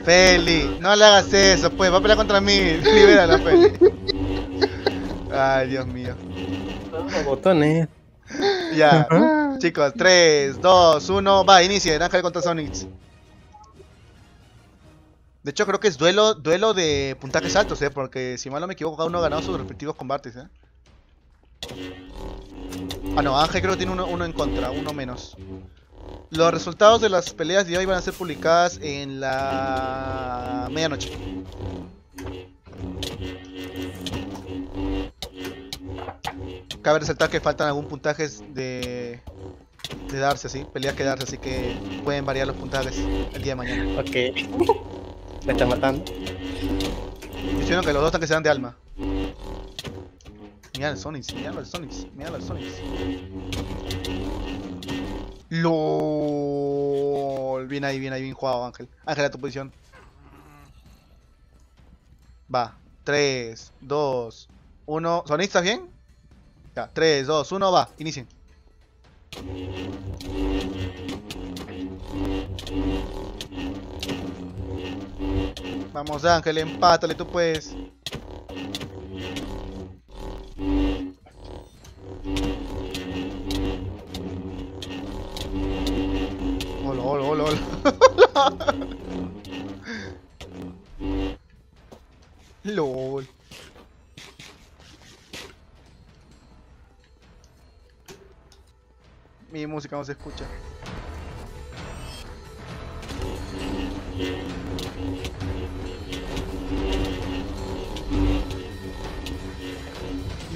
Feli. No le hagas eso, pues. Va a pelear contra mí. Libéralo, Feli. Ay, Dios mío. Los botones. Ya. Chicos, 3, 2, 1. Va, inicie. Ángel contra Sonic. De hecho, creo que es duelo, duelo de puntajes altos, ¿eh? Porque si mal no me equivoco, cada uno ha ganado sus respectivos combates, ¿eh? Ah, no, Ángel creo que tiene uno, uno en contra, uno menos. Los resultados de las peleas de hoy van a ser publicadas en la medianoche. Cabe resaltar que faltan algún puntajes de, de darse, así, peleas que darse, así que pueden variar los puntajes el día de mañana. Ok. Me están matando. Hicieron que los dos tanques sean de alma. Mira el Sonic, mira el Sonic, mira el Sonic. LOL. Bien ahí, bien ahí, bien jugado, Ángel. Ángel, a tu posición. Va. 3, 2, 1. ¿Sonic, estás bien? Ya, 3, 2, 1, va. Inicien. Vamos, Ángel, empátale, tú puedes. Música no se escucha.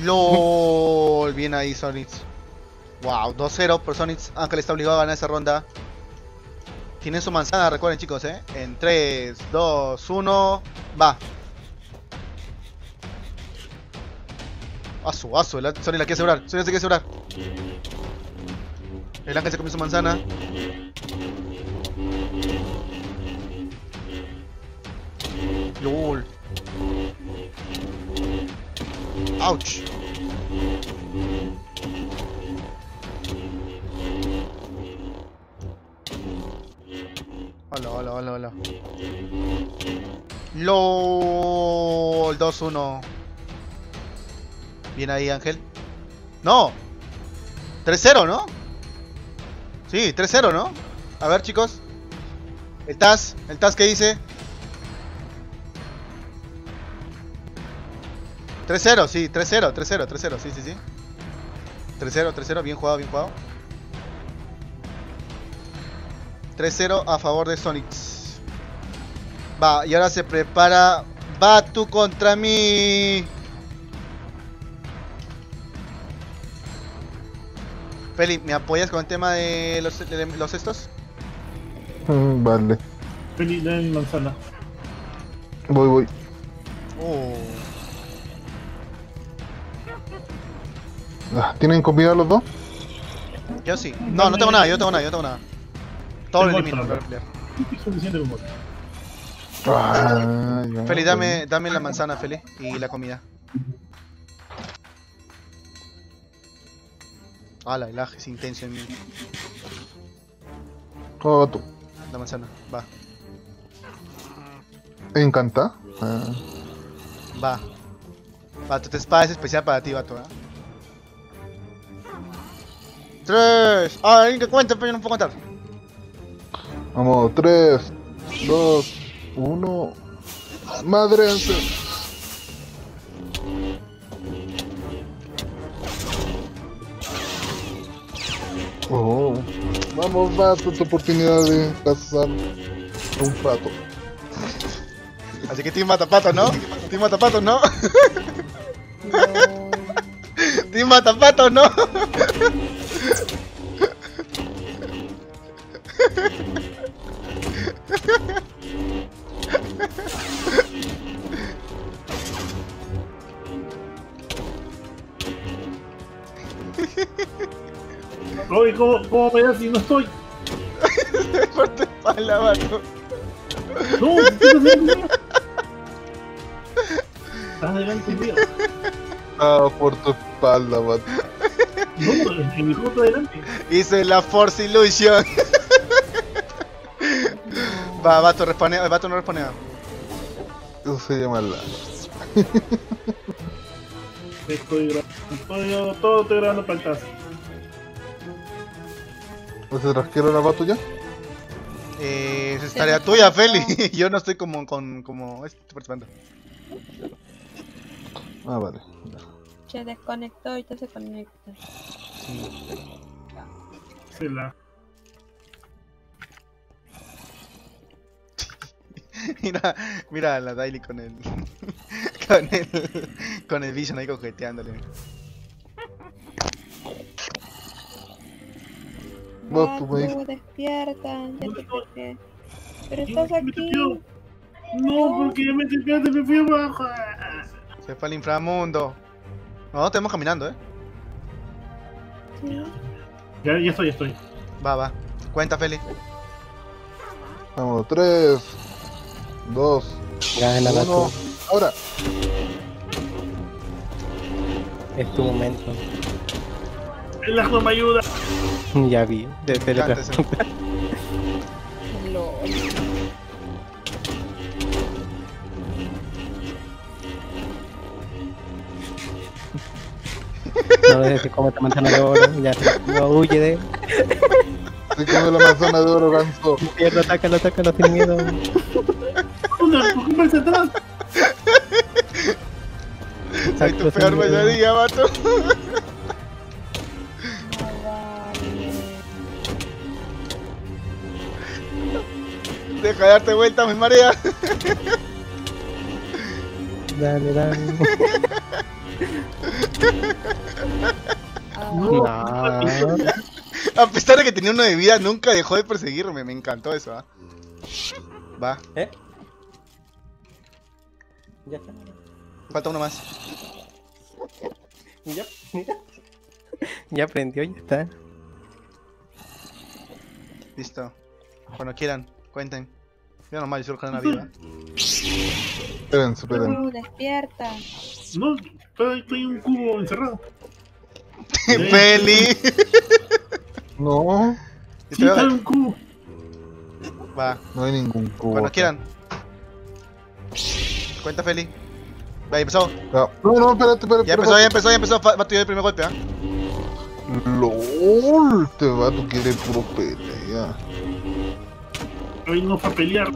LOL. Bien ahí, Sonic. Wow, 2-0 por Sonic. Ángel está obligado a ganar esa ronda. Tienen su manzana, recuerden chicos, eh. En 3, 2, 1, va. Asu, asu, Sony la quiere asegurar. Sony se quiere asegurar. El ángel se comió su manzana. LOL. Ouch. Hola, hola, hola, hola. LOL 2-1. Bien ahí, Ángel. No. 3-0, ¿no? Sí, 3-0, ¿no? A ver, chicos. El TAS, el TAS que dice. 3-0, sí, 3-0, 3-0, 3-0, sí, sí, sí. 3-0, 3-0, bien jugado, bien jugado. 3-0 a favor de Sonics. Va, y ahora se prepara Batu contra mí. Feli, ¿me apoyas con el tema de los, de los estos? Mm, Vale. Feliz de manzana. Voy, voy. Oh. Ah, ¿Tienen comida los dos? Yo sí. No, no tengo nada, yo tengo nada, yo tengo nada. Todo lo elimino. Suficiente humor. Ah, Feli, dame, dame la manzana, Feli, y la comida. Ah, la el es intenso en mí. ¿Cómo va tú? La manzana, va, ¿Encanta? Ah, va. Va, tu espada es especial para ti, vato, ¿eh? Tres. Ah, alguien que cuente, pero yo no puedo contar. Vamos, 3, 2, 1. Madrense. Oh, vamos, vato, tu oportunidad de cazar un pato. Así que Team Matapatos, ¿no? Team Matapatos, ¿no? Team Matapatos, ¿no? Oye, ¿cómo, cómo me das si no estoy? Por tu espalda, vato. No, ¿qué estás delante mío. Ah, por tu espalda, vato. No, en mi justo adelante. Hice la Force Illusion. Va, vato, responde, vato no responde. Eso se llama la. Estoy grabando. Todo, todo estoy grabando para el tazo. ¿No se trasquieron la vato ya? Eh, es tarea tuya, Feli. Yo no estoy como con como estoy participando. Ah, vale. Se desconectó y se conecta. Se la. Mira, mira a la Daily con el con el con el Vision ahí coqueteándole. No, tú me Batu, despierta, ya te desperté. Pero estás aquí. No, porque ya me desperté, me fui abajo. Se fue al inframundo. No, estamos caminando, eh. Sí. Ya, ya estoy, ya estoy. Va, va. Cuenta, Feli. Vamos, 3, 2, Gana, 1. vato. Ahora. Es tu momento. El ajo me ayuda. Ya vi. De. Lol. No dejes que come esta manzana de oro. Ya no huye de. Se come la manzana de oro, ganso. Pierdo, atácalo, atácalo sin miedo. Una, ¿por qué me hace atrás? Soy tu peor melodía, vato. Deja de darte vuelta, me marea. Dale, dale. No. A pesar de que tenía uno de vida, nunca dejó de perseguirme. Me encantó eso, ¿ah? Va, ¿Eh? Ya está. falta uno más. Ya, mira. Ya aprendió, ya está. Listo. Cuando quieran, cuenten. Yo nomás disfruto de una vida. Esperen, esperen. Uh, despierta. No, en un cubo encerrado. Feli. No, Sí, estoy en un cubo. Va, no hay ningún cubo. cuando quieran. Cuenta Feli. Va, ya empezó. Ya. No, no, espérate, espérate. Ya empezó, ya empezó, ya empezó. Va, va tu el primer golpe, ¿ah? LOL, este vato quiere puro pelea. Hoy no para pelear.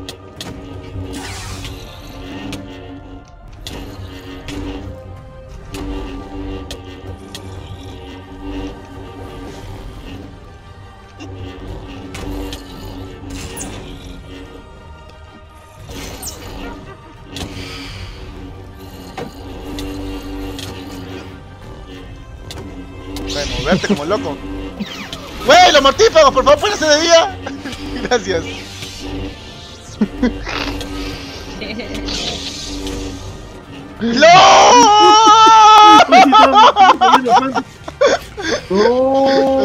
Moverte como loco. ¡Wey, los mortífagos! Por favor, pónganse de día. Gracias. ¡No!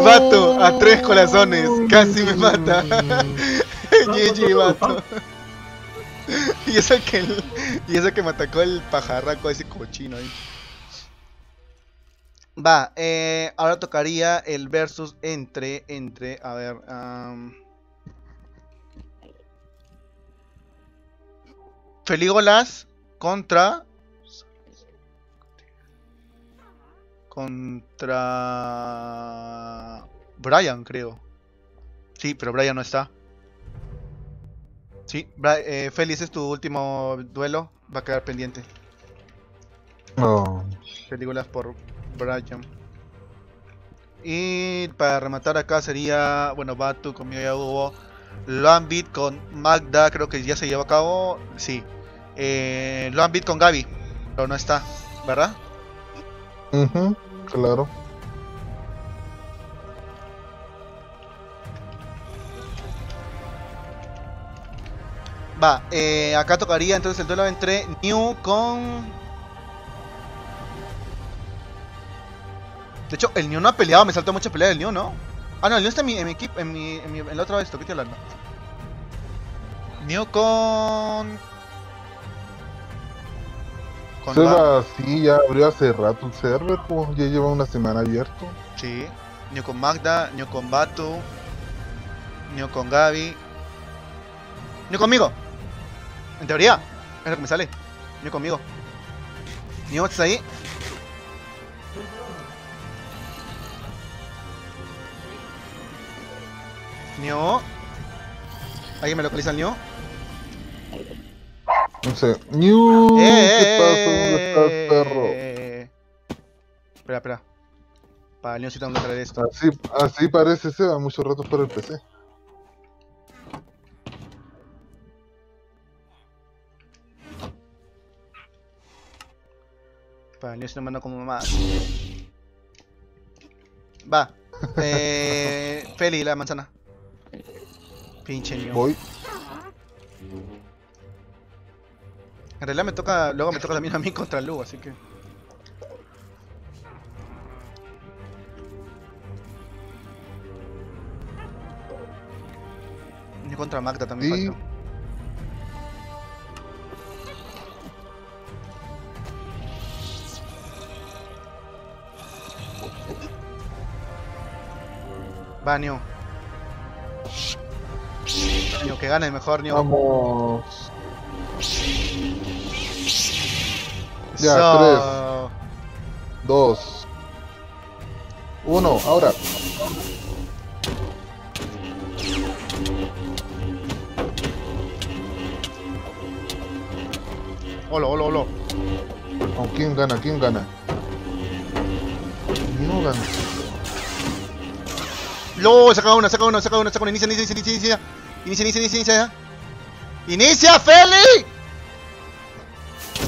Vato, a tres corazones. Casi me mata. GG, vato. Y eso que el- y eso que me atacó el pajarraco ese cochino ahí. Va, eh, ahora tocaría el versus entre, entre, a ver, am, Feligolas contra, contra Brian, creo. Sí, pero Brian no está. Sí, eh, ese es tu último duelo, va a quedar pendiente. No. Películas por Brian. Y para rematar acá sería, bueno, Batu conmigo ya hubo. Lambit con Magda, creo que ya se llevó a cabo. Sí. Eh, Lambit con Gaby, pero no está, ¿verdad? Ujú, claro. Va, eh, acá tocaría entonces el duelo entre New con. De hecho, el New no ha peleado, me saltó mucha pelea del New, ¿no? Ah, no, el New está en mi, en mi equipo, en mi, en mi, en la otra vez, ¿qué estoy hablando? New con. Con Seba, sí, ya abrió hace rato el server, pues, ya lleva una semana abierto. Sí. New con Magda, New con Batu, New con Gaby. New conmigo. En teoría, es lo que me sale. New conmigo. New, ¿estás ahí? New. ¿Alguien me localiza el New? No sé. New, ¿qué pasa? ¿Dónde ¡Eh! estás, perro? Espera, espera. Para el tengo que traer esto. Así, así parece Seba, mucho rato para el PC. Para el New sí lo mando como más. Va. Eh, Feli, la manzana. Pinche New. Voy. En realidad me toca, luego me toca también a mí contra Lu, así que. Y contra Magda también falta. Va, Neo, que gane el mejor, Neo. Vamos. Ya, Eso. 2, 1, ahora. Hola, hola, hola. Oh, ¿Quién gana? ¿Quién gana? New gana. No, saca una, saca una, saca una, saca una. Inicia, inicia, inicia, inicia. Inicia, inicia, inicia, inicia. ¡Inicia, Feli!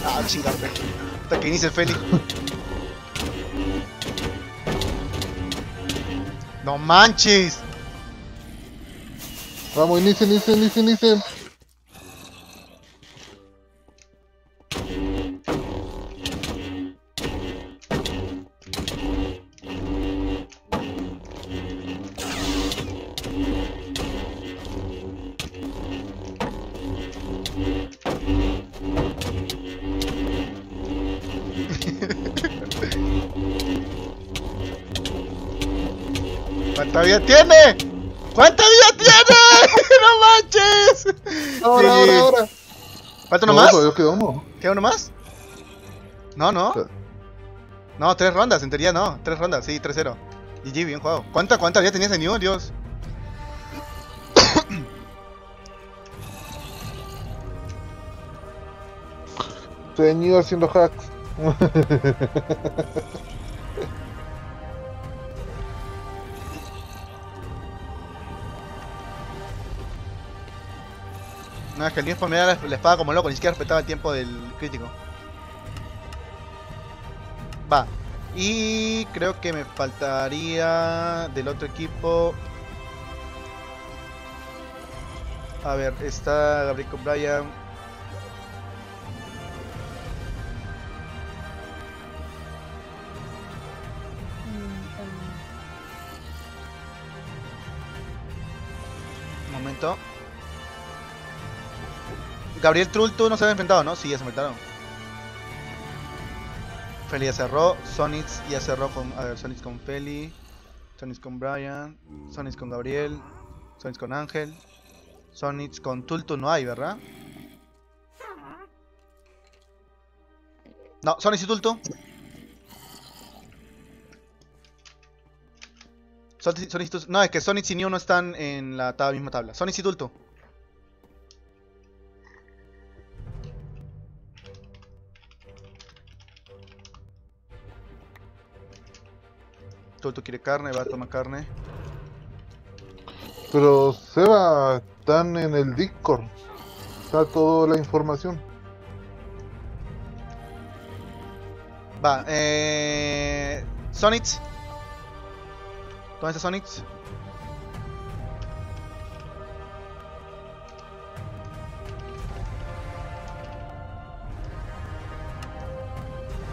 Ah, chingarte. Hasta que inicie el Feli. No manches. Vamos, inicia, inicia, inicia, inicia. ¿Falta uno No, más? todavía queda uno. ¿Queda uno más? No, no. No, tres rondas, en teoría no. Tres rondas, sí, 3-0. GG, bien jugado. ¿Cuánta, cuánta vida tenías en New? Dios. Señor haciendo hacks. No, es que el New spamea la, la espada como loco, ni siquiera respetaba el tiempo del crítico. Va. Y creo que me faltaría del otro equipo. A ver, está Gabriel con Gabriel Trultu no se había enfrentado, ¿no? Sí, ya se enfrentaron. Feli ya cerró. Sonix ya cerró con. A ver, Sonix con Feli. Sonix con Brian. Sonix con Gabriel. Sonix con Ángel. Sonix con Tultu no hay, ¿verdad? No, Sonix y Tultu. Sonix y Tultu- No, es que Sonix y New no están en la misma tabla. Sonix y Tultu. Tultu quiere carne, va a tomar carne. Pero Seba, están en el Discord. Está toda la información. Va, eh. Sonix. ¿Dónde está Sonix?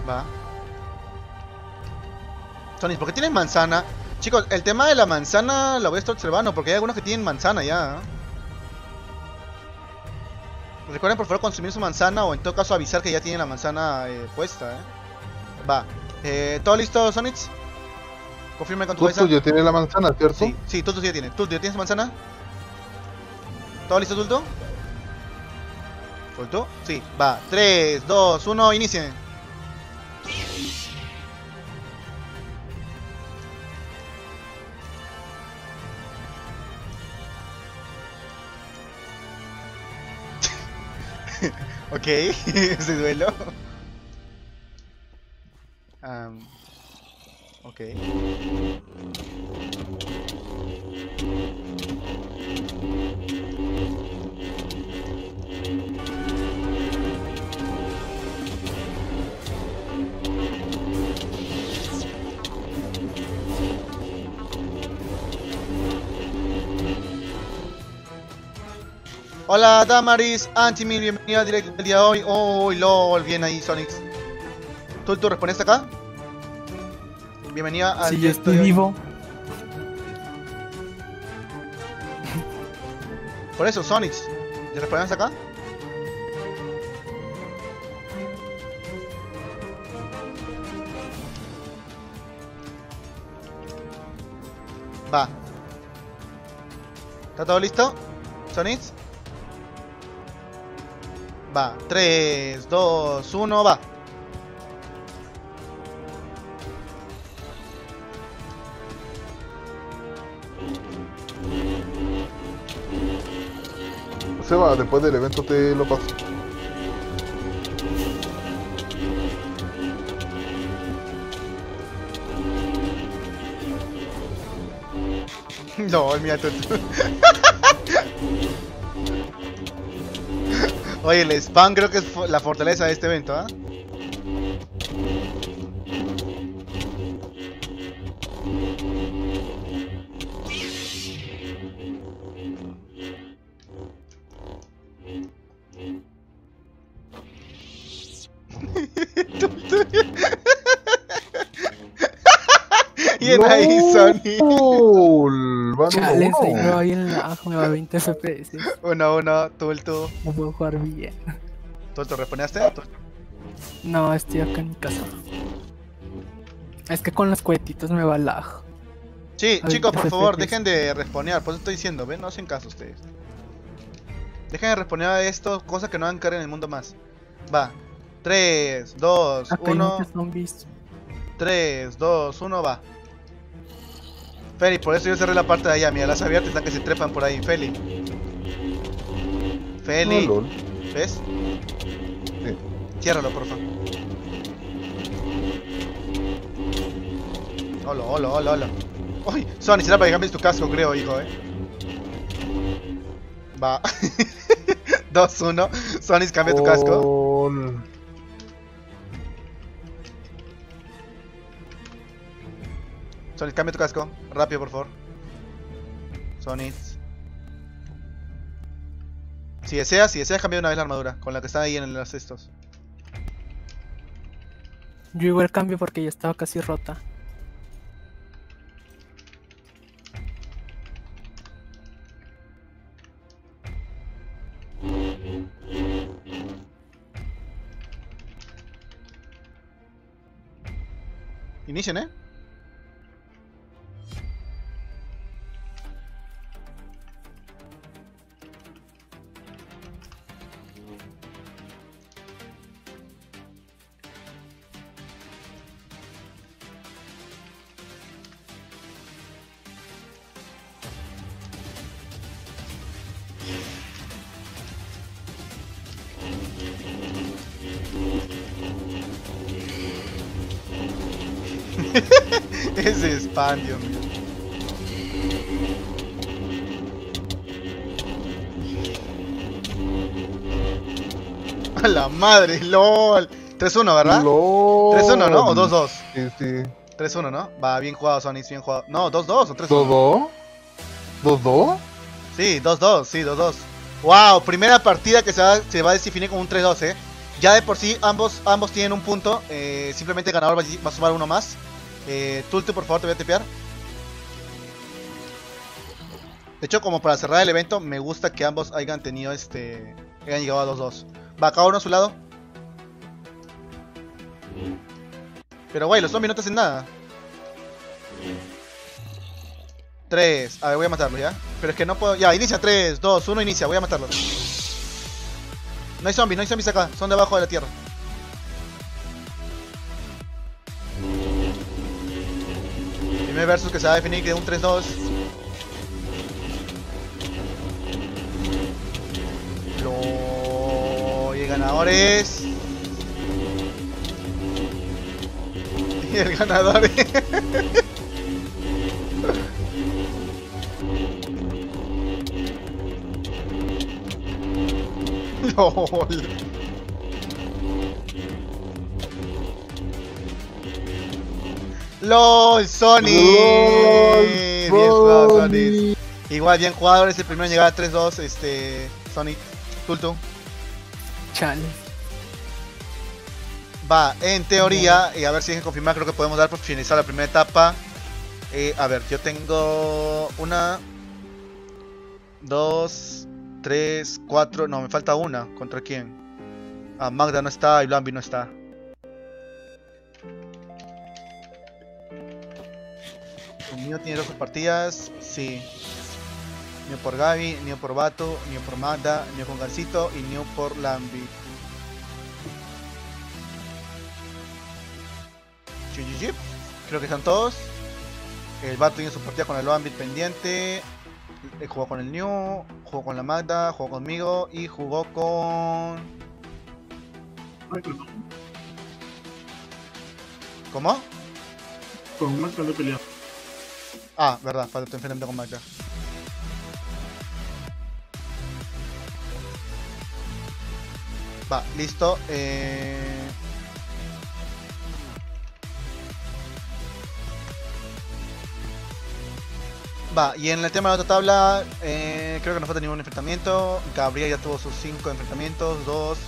Va. Sonix, ¿por qué tienes manzana? Chicos, el tema de la manzana lo voy a estar observando porque hay algunos que tienen manzana ya. ¿eh? Recuerden por favor consumir su manzana o en todo caso avisar que ya tienen la manzana eh, puesta. ¿eh? Va. Eh, ¿Todo listo, Sonix? Confirme con tu Tutu ya tiene la manzana, ¿cierto? Sí, sí, ya tiene. Tultu, ¿ya tienes manzana? ¿Todo listo, Tultu? ¿Tultu? Sí, va. 3, 2, 1, inicien. Ok, ese duelo. Am, ok. Hola Damaris, Antimil, bienvenida al directo del día de hoy. Oh, lol, bien ahí, Sonix. ¿Tú, tú respondes acá? Bienvenida al yo directo estoy de hoy. vivo, Por eso, Sonix. ¿Te respondes acá? Va. ¿Está todo listo? ¿Sonix? Va. 3, 2, 1, va. Seba, después del evento te lo paso. No, mira Oye, el spam creo que es la fortaleza de este evento, ¿ah? Bien ahí, Sony. Chale, uno. me va bien bajo, me va 20 FPS. Uno, uno, Tultu. No puedo jugar bien. ¿Tultu respondiste? No, estoy acá en mi casa. Es que con los cohetitos me va lag. Sí, chicos, 20 por favor, dejen de responear. Por eso estoy diciendo, ¿ven? No hacen caso ustedes. Dejen de responear a esto, cosas que no van a caer en el mundo más. Va. 3, 2, Acá hay 1. muchos zombies. 3, 2, 1, va. Feli, por eso yo cerré la parte de allá. Mira, las abiertas están que se trepan por ahí. Feli. Feli. Oh. ¿Ves? Sí. Ciérralo, por favor. Hola, hola, hola, hola. Uy, Sony, será para que cambies tu casco, creo, hijo, eh. Va. 2-1. Sony, cambia tu casco. Sony, cambia tu casco. Rápido, por favor. Sony. Si deseas, si deseas cambiar una vez la armadura, con la que está ahí en los estos. Yo igual cambio porque ya estaba casi rota. Inicien, eh. Ese spam, Dios mío. A la madre, lol. 3-1, ¿verdad? LOL. 3-1, ¿no? O 2-2. Sí, sí. 3-1, ¿no? Va, bien jugado, Sonic, bien jugado. No, 2-2 o 3-1. ¿2-2? ¿2-2? Sí, 2-2, sí, 2-2. Wow, primera partida que se va, se va a definir como un 3-2, eh. Ya de por sí ambos, ambos tienen un punto. eh, simplemente el ganador va a sumar uno más. Eh, Tultu, por favor, te voy a tepear. De hecho, como para cerrar el evento, me gusta que ambos hayan tenido este. hayan llegado a 2-2. Va, cada uno a su lado. Pero güey, los zombies no te hacen nada. 3, a ver, voy a matarlo ya. Pero es que no puedo. Ya, inicia 3, 2, 1, inicia, voy a matarlo. No hay zombies, no hay zombies acá, son debajo de la tierra. Primer versus que se va a definir es un 3-2. Lo... Y el ganador es. LOL, Sony. Bien jugado, Sony. Igual bien jugado, eres el primero en llegar a 3-2, este, Sonic. Tultu. Chale. Va, en teoría, y a ver si dejen confirmar, creo que podemos dar por finalizar la primera etapa. Eh, a ver, yo tengo una, dos, tres, cuatro, no, me falta una. ¿Contra quién? Ah, Magda no está y Blambi no está. Mío tiene dos partidas, sí. Nio por Gaby, Nio por Bato, Nio por Magda, Nio con Gancito y Nio por Lambi. GGG. Creo que están todos. El Bato tiene su partida con el Ambit pendiente. Jugó con el New, jugó con la Magda, jugó conmigo y jugó con. ¿Cómo? Con Magda lo he peleado. Ah, verdad, falta tu enfrentamiento con Magda. Va, listo. Eh... Va, y en el tema de la otra tabla, eh, creo que no falta ningún enfrentamiento. Gabriel ya tuvo sus 5 enfrentamientos, 2,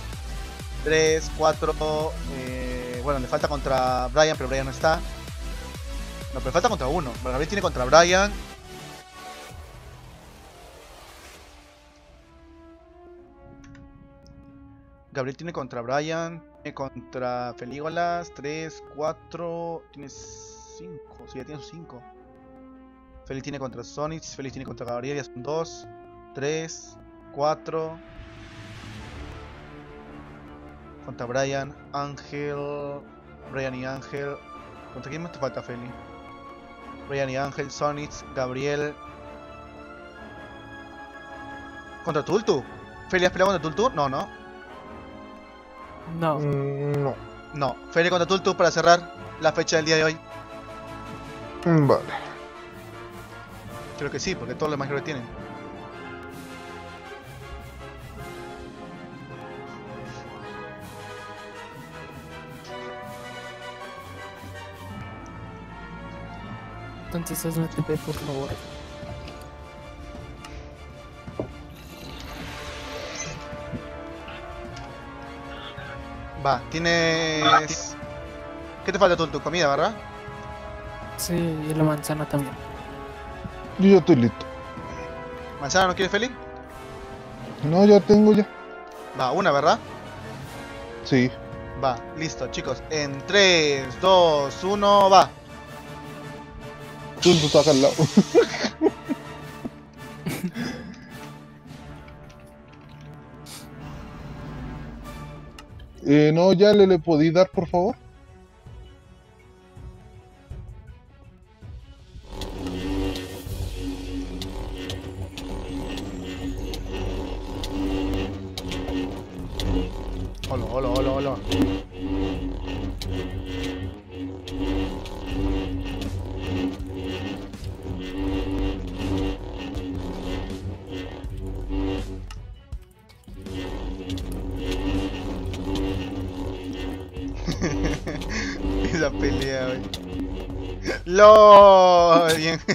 3, 4. Eh, bueno, le falta contra Brian, pero Brian no está. No, pero falta contra uno. Gabriel tiene contra Brian. Gabriel tiene contra Brian. Tiene contra Felígolas. 3, 4. Tiene 5. Sí, ya tiene sus 5. Feli tiene contra Sonic, Feli tiene contra Gabriel, ya son 2, 3, 4. Contra Brian, Ángel, Brian y Ángel. ¿Contra quién más te falta, Feli? Brian y Ángel, Sonic, Gabriel. ¿Contra Tultu? ¿Feli has peleado contra Tultu? No, no. No. Mm, no. No. Feli contra Tultu para cerrar la fecha del día de hoy. Mm, Vale. Creo que sí, porque todos los demás creo que tienen. Entonces hazme TP, por favor. Va, tienes. ¿Qué te falta Tultu? Comida, ¿verdad? Sí, y la manzana también. Yo ya estoy listo. ¿Manzana no quieres, Feli? No, ya tengo ya. Va, una, ¿verdad? Sí. Va, listo, chicos. En 3, 2, 1, va. Tú tú estás al lado. eh, no, ya le, le podí dar, por favor.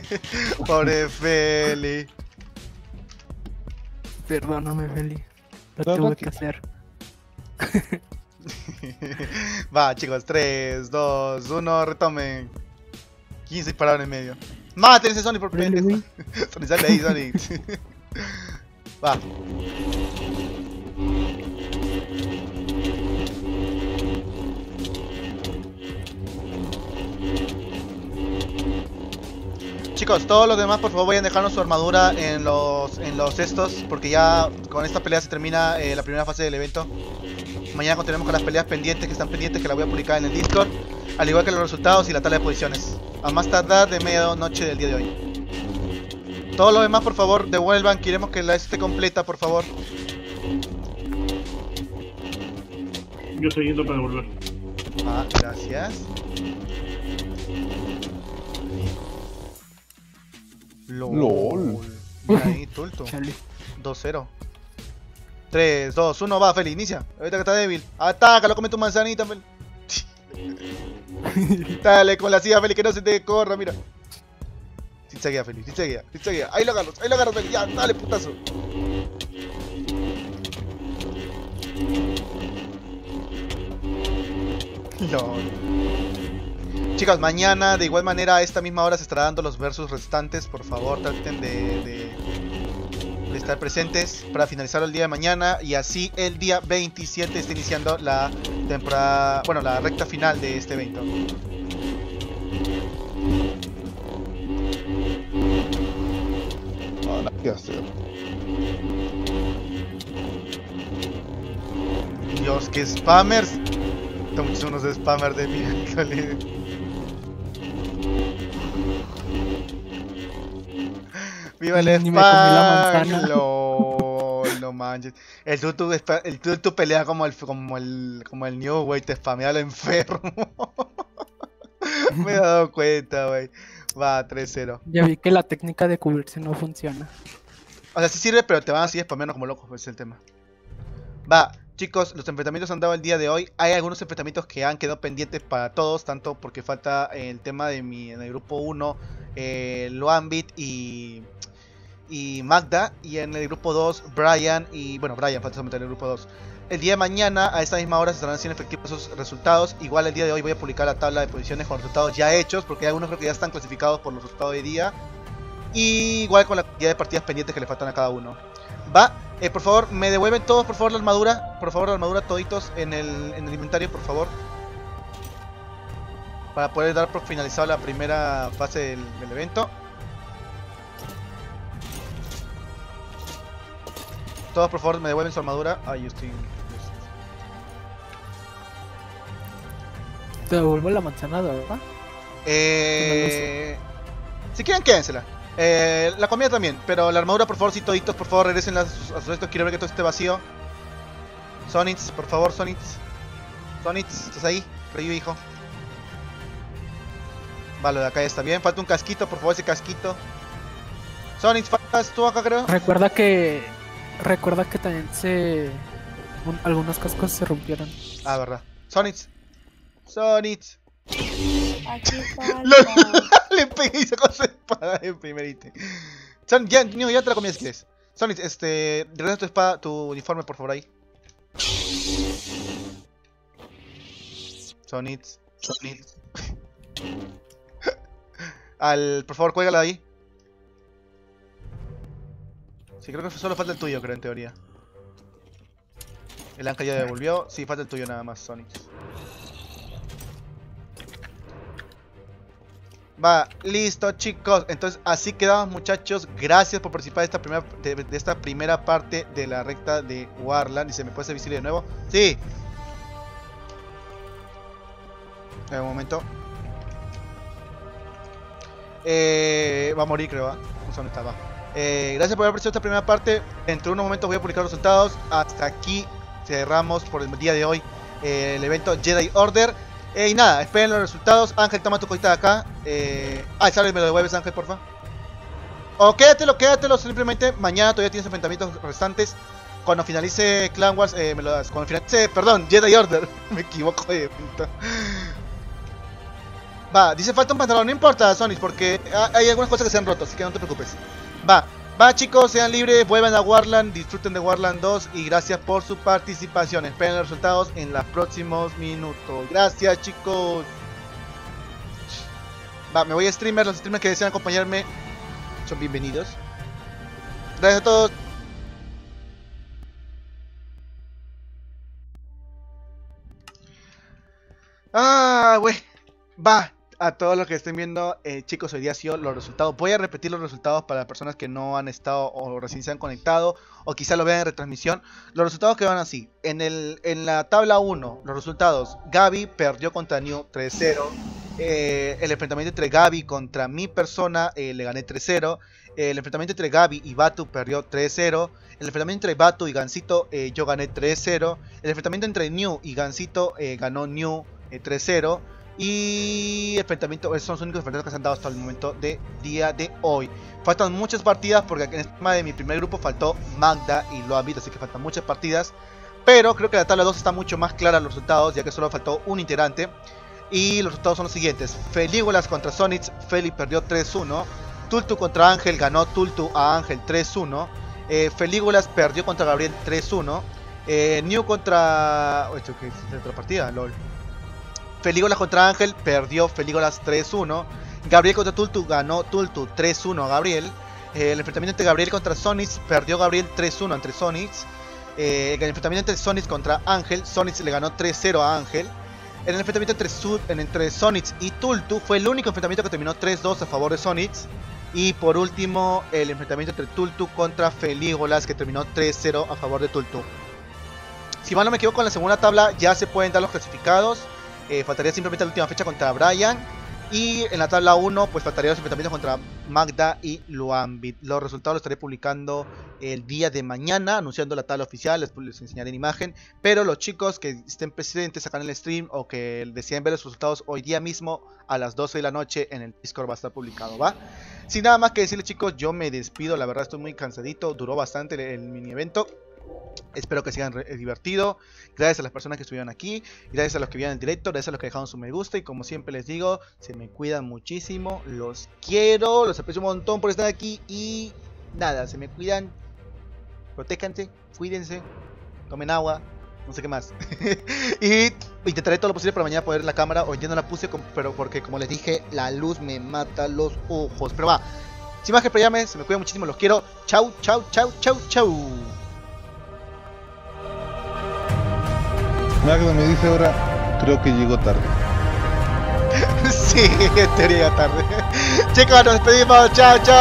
Pobre Feli. Perdóname, Feli. Lo No, tuve no, que hacer. Va, chicos, 3, 2, 1, retomen. 15 dispararon en medio. Maten ese Sonic por pendejo. Sonic, sale ahí, Sonic. Va. Chicos, todos los demás por favor vayan dejando su armadura en los en los cestos porque ya con esta pelea se termina eh, la primera fase del evento. Mañana continuaremos con las peleas pendientes que están pendientes que las voy a publicar en el Discord, al igual que los resultados y la tabla de posiciones. A más tardar de medianoche del día de hoy. Todos los demás por favor devuelvan, queremos que la esté completa por favor. Yo estoy yendo para devolver. Ah, gracias. LOL. LOL. Ahí, Tulto. 2-0. 3, 2, 1, va, Feli, inicia. Ahorita que está débil. Atácalo, come tu manzanita, Feli. Dale con la silla, Feli, que no se te corra, mira. Sin seguida, Feli, sin seguida, sin seguida. Ahí lo agarro, ahí lo agarro, Feli. Ya, dale, putazo. LOL. Chicas, mañana de igual manera a esta misma hora se estará dando los versos restantes. Por favor, traten de, de- de estar presentes para finalizar el día de mañana y así el día 27 está iniciando la temporada, bueno, la recta final de este evento. No, nada que hacer. Dios, que spammers. Estamos unos spammers de miércoles. Viva el Ni me comí la spam. manzana. LOL, no manches. El tutu, el tutu pelea como el, como el, como el New, güey. Te spamea lo enfermo. Me he dado cuenta, güey. Va, 3-0. Ya vi que la técnica de cubrirse no funciona. O sea, sí sirve, pero te van a seguir spameando como locos, es el tema. Va, chicos, los enfrentamientos han dado el día de hoy. Hay algunos enfrentamientos que han quedado pendientes para todos, tanto porque falta el tema de mi en el grupo 1, eh, Loambit y, y Magda. Y en el grupo 2, Brian y. Bueno, Brian, falta solamente en el grupo 2. El día de mañana, a esta misma hora, se estarán haciendo efectivos esos resultados. Igual el día de hoy voy a publicar la tabla de posiciones con resultados ya hechos, porque hay algunos creo que ya están clasificados por los resultados de día. Y igual con la cantidad de partidas pendientes que le faltan a cada uno. Va. Eh, por favor, me devuelven todos, por favor, la armadura. Por favor, la armadura toditos en el, en el inventario, por favor. Para poder dar por finalizado la primera fase del, evento. Todos, por favor, me devuelven su armadura. Ay, estoy... Te devuelvo la manzanada, ¿verdad? Eh... Si quieren, quédensela. Eh, la comida también, pero la armadura, por favor, si toditos, por favor, regresen a sus restos. Quiero ver que todo esté vacío. Sonitz, por favor, Sonitz. Sonitz, ¿estás ahí? Reyu, hijo. Vale, acá ya está bien. Falta un casquito, por favor, ese casquito. Sonitz, faltas tú acá, creo. Recuerda que. Recuerda que también se. un- algunos cascos se rompieron. Ah, verdad. Sonitz. Sonitz. Aquí. Le pegué y sacó su espada en primer ítem. Son, ya, niño, ya te la comí si quieres. Sonitz, este. Regresa tu espada, tu uniforme, por favor, ahí. Sonitz. Sonitz. Al, por favor, cuélgala ahí. Sí, creo que solo falta el tuyo, creo, en teoría. El ángel ya devolvió. Sí, falta el tuyo nada más, Sonitz. Va, listo chicos. Entonces así quedamos muchachos. Gracias por participar de esta primera, de, esta primera parte de la recta de Warland. Y se me puede hacer visible de nuevo. Sí. Un momento. Eh, va a morir creo. ¿ah? No sé dónde estaba. Eh, gracias por haber participado esta primera parte. Dentro de unos momentos voy a publicar los resultados. Hasta aquí cerramos por el día de hoy eh, el evento Jedi Order. Eh, y nada, esperen los resultados. Ángel, toma tu cosita de acá. Eh... Ah, sale, me lo devuelves, Ángel, porfa. O quédatelo, quédatelo. Simplemente mañana todavía tienes enfrentamientos restantes. Cuando finalice Clan Wars, eh, me lo das. Cuando finalice, perdón, Jedi Order. me equivoco de evento. Va, dice falta un pantalón. No importa, Sonic, porque ha- hay algunas cosas que se han roto, así que no te preocupes. Va, va chicos, sean libres, vuelvan a Warland, disfruten de Warland 2 y gracias por su participación. Esperen los resultados en los próximos minutos. Gracias chicos. Va, me voy a streamer, los streamers que desean acompañarme son bienvenidos. Gracias a todos. Ah, güey. Va, a todos los que estén viendo, eh, chicos, hoy día ha sido los resultados. Voy a repetir los resultados para personas que no han estado o recién se han conectado o quizá lo vean en retransmisión. Los resultados que van así. En, el, en la tabla 1, los resultados. Gaby perdió contra New 3-0. Eh, el enfrentamiento entre Gaby contra mi persona eh, le gané 3-0. El enfrentamiento entre Gaby y Batu perdió 3-0. El enfrentamiento entre Batu y Gansito yo gané 3-0. El enfrentamiento entre New y Gansito ganó New eh, 3-0. Y el enfrentamiento, esos son los únicos enfrentamientos que se han dado hasta el momento de día de hoy. Faltan muchas partidas porque en el tema de mi primer grupo faltó Magda y Loambit, así que faltan muchas partidas. Pero creo que la tabla 2 está mucho más clara los resultados, ya que solo faltó un integrante. Y los resultados son los siguientes: Felígolas contra Sonix, Feli perdió 3-1. Tultu contra Ángel ganó Tultu a Ángel 3-1. Eh, perdió contra Gabriel 3-1. Eh, New contra. Esto que es otra partida, lol. Felígolas contra Ángel perdió Felígolas 3-1. Gabriel contra Tultu ganó Tultu 3-1 a Gabriel. Eh, el enfrentamiento entre Gabriel contra Sonix perdió Gabriel 3-1 entre Sonix. Eh, el enfrentamiento entre Sonix contra Ángel, Sonix le ganó 3-0 a Ángel. El enfrentamiento entre, Sonix y Tultu fue el único enfrentamiento que terminó 3-2 a favor de Sonix. Y por último, el enfrentamiento entre Tultu contra Felígolas que terminó 3-0 a favor de Tultu. Si mal no me equivoco, en la segunda tabla ya se pueden dar los clasificados. Eh, faltaría simplemente la última fecha contra Brian. Y en la tabla 1, pues faltaría los enfrentamientos contra Magda y Luambit. Los resultados los estaré publicando el día de mañana, anunciando la tabla oficial. Les, les enseñaré en imagen. Pero los chicos que estén presentes acá en el stream o que deseen ver los resultados hoy día mismo a las 12 de la noche en el Discord va a estar publicado, ¿va? Sin nada más que decirles, chicos, yo me despido. La verdad, estoy muy cansadito. Duró bastante el mini evento. Espero que se hayan re- divertido. Gracias a las personas que estuvieron aquí. Gracias a los que vieron el directo. Gracias a los que dejaron su me gusta. Y como siempre les digo, se me cuidan muchísimo. Los quiero. Los aprecio un montón por estar aquí. Y nada, se me cuidan. Protéjanse. Cuídense. Tomen agua. No sé qué más. y intentaré todo lo posible para mañana poder la cámara. Hoy ya no la puse, pero porque como les dije, la luz me mata los ojos. Pero va. Sin más que preñarme, se me cuidan muchísimo. Los quiero. Chau, chau, chau, chau, chau. Magda me dice ahora, creo que llegó tarde. sí, en teoría tarde. Chicos, nos despedimos. Chao, chao.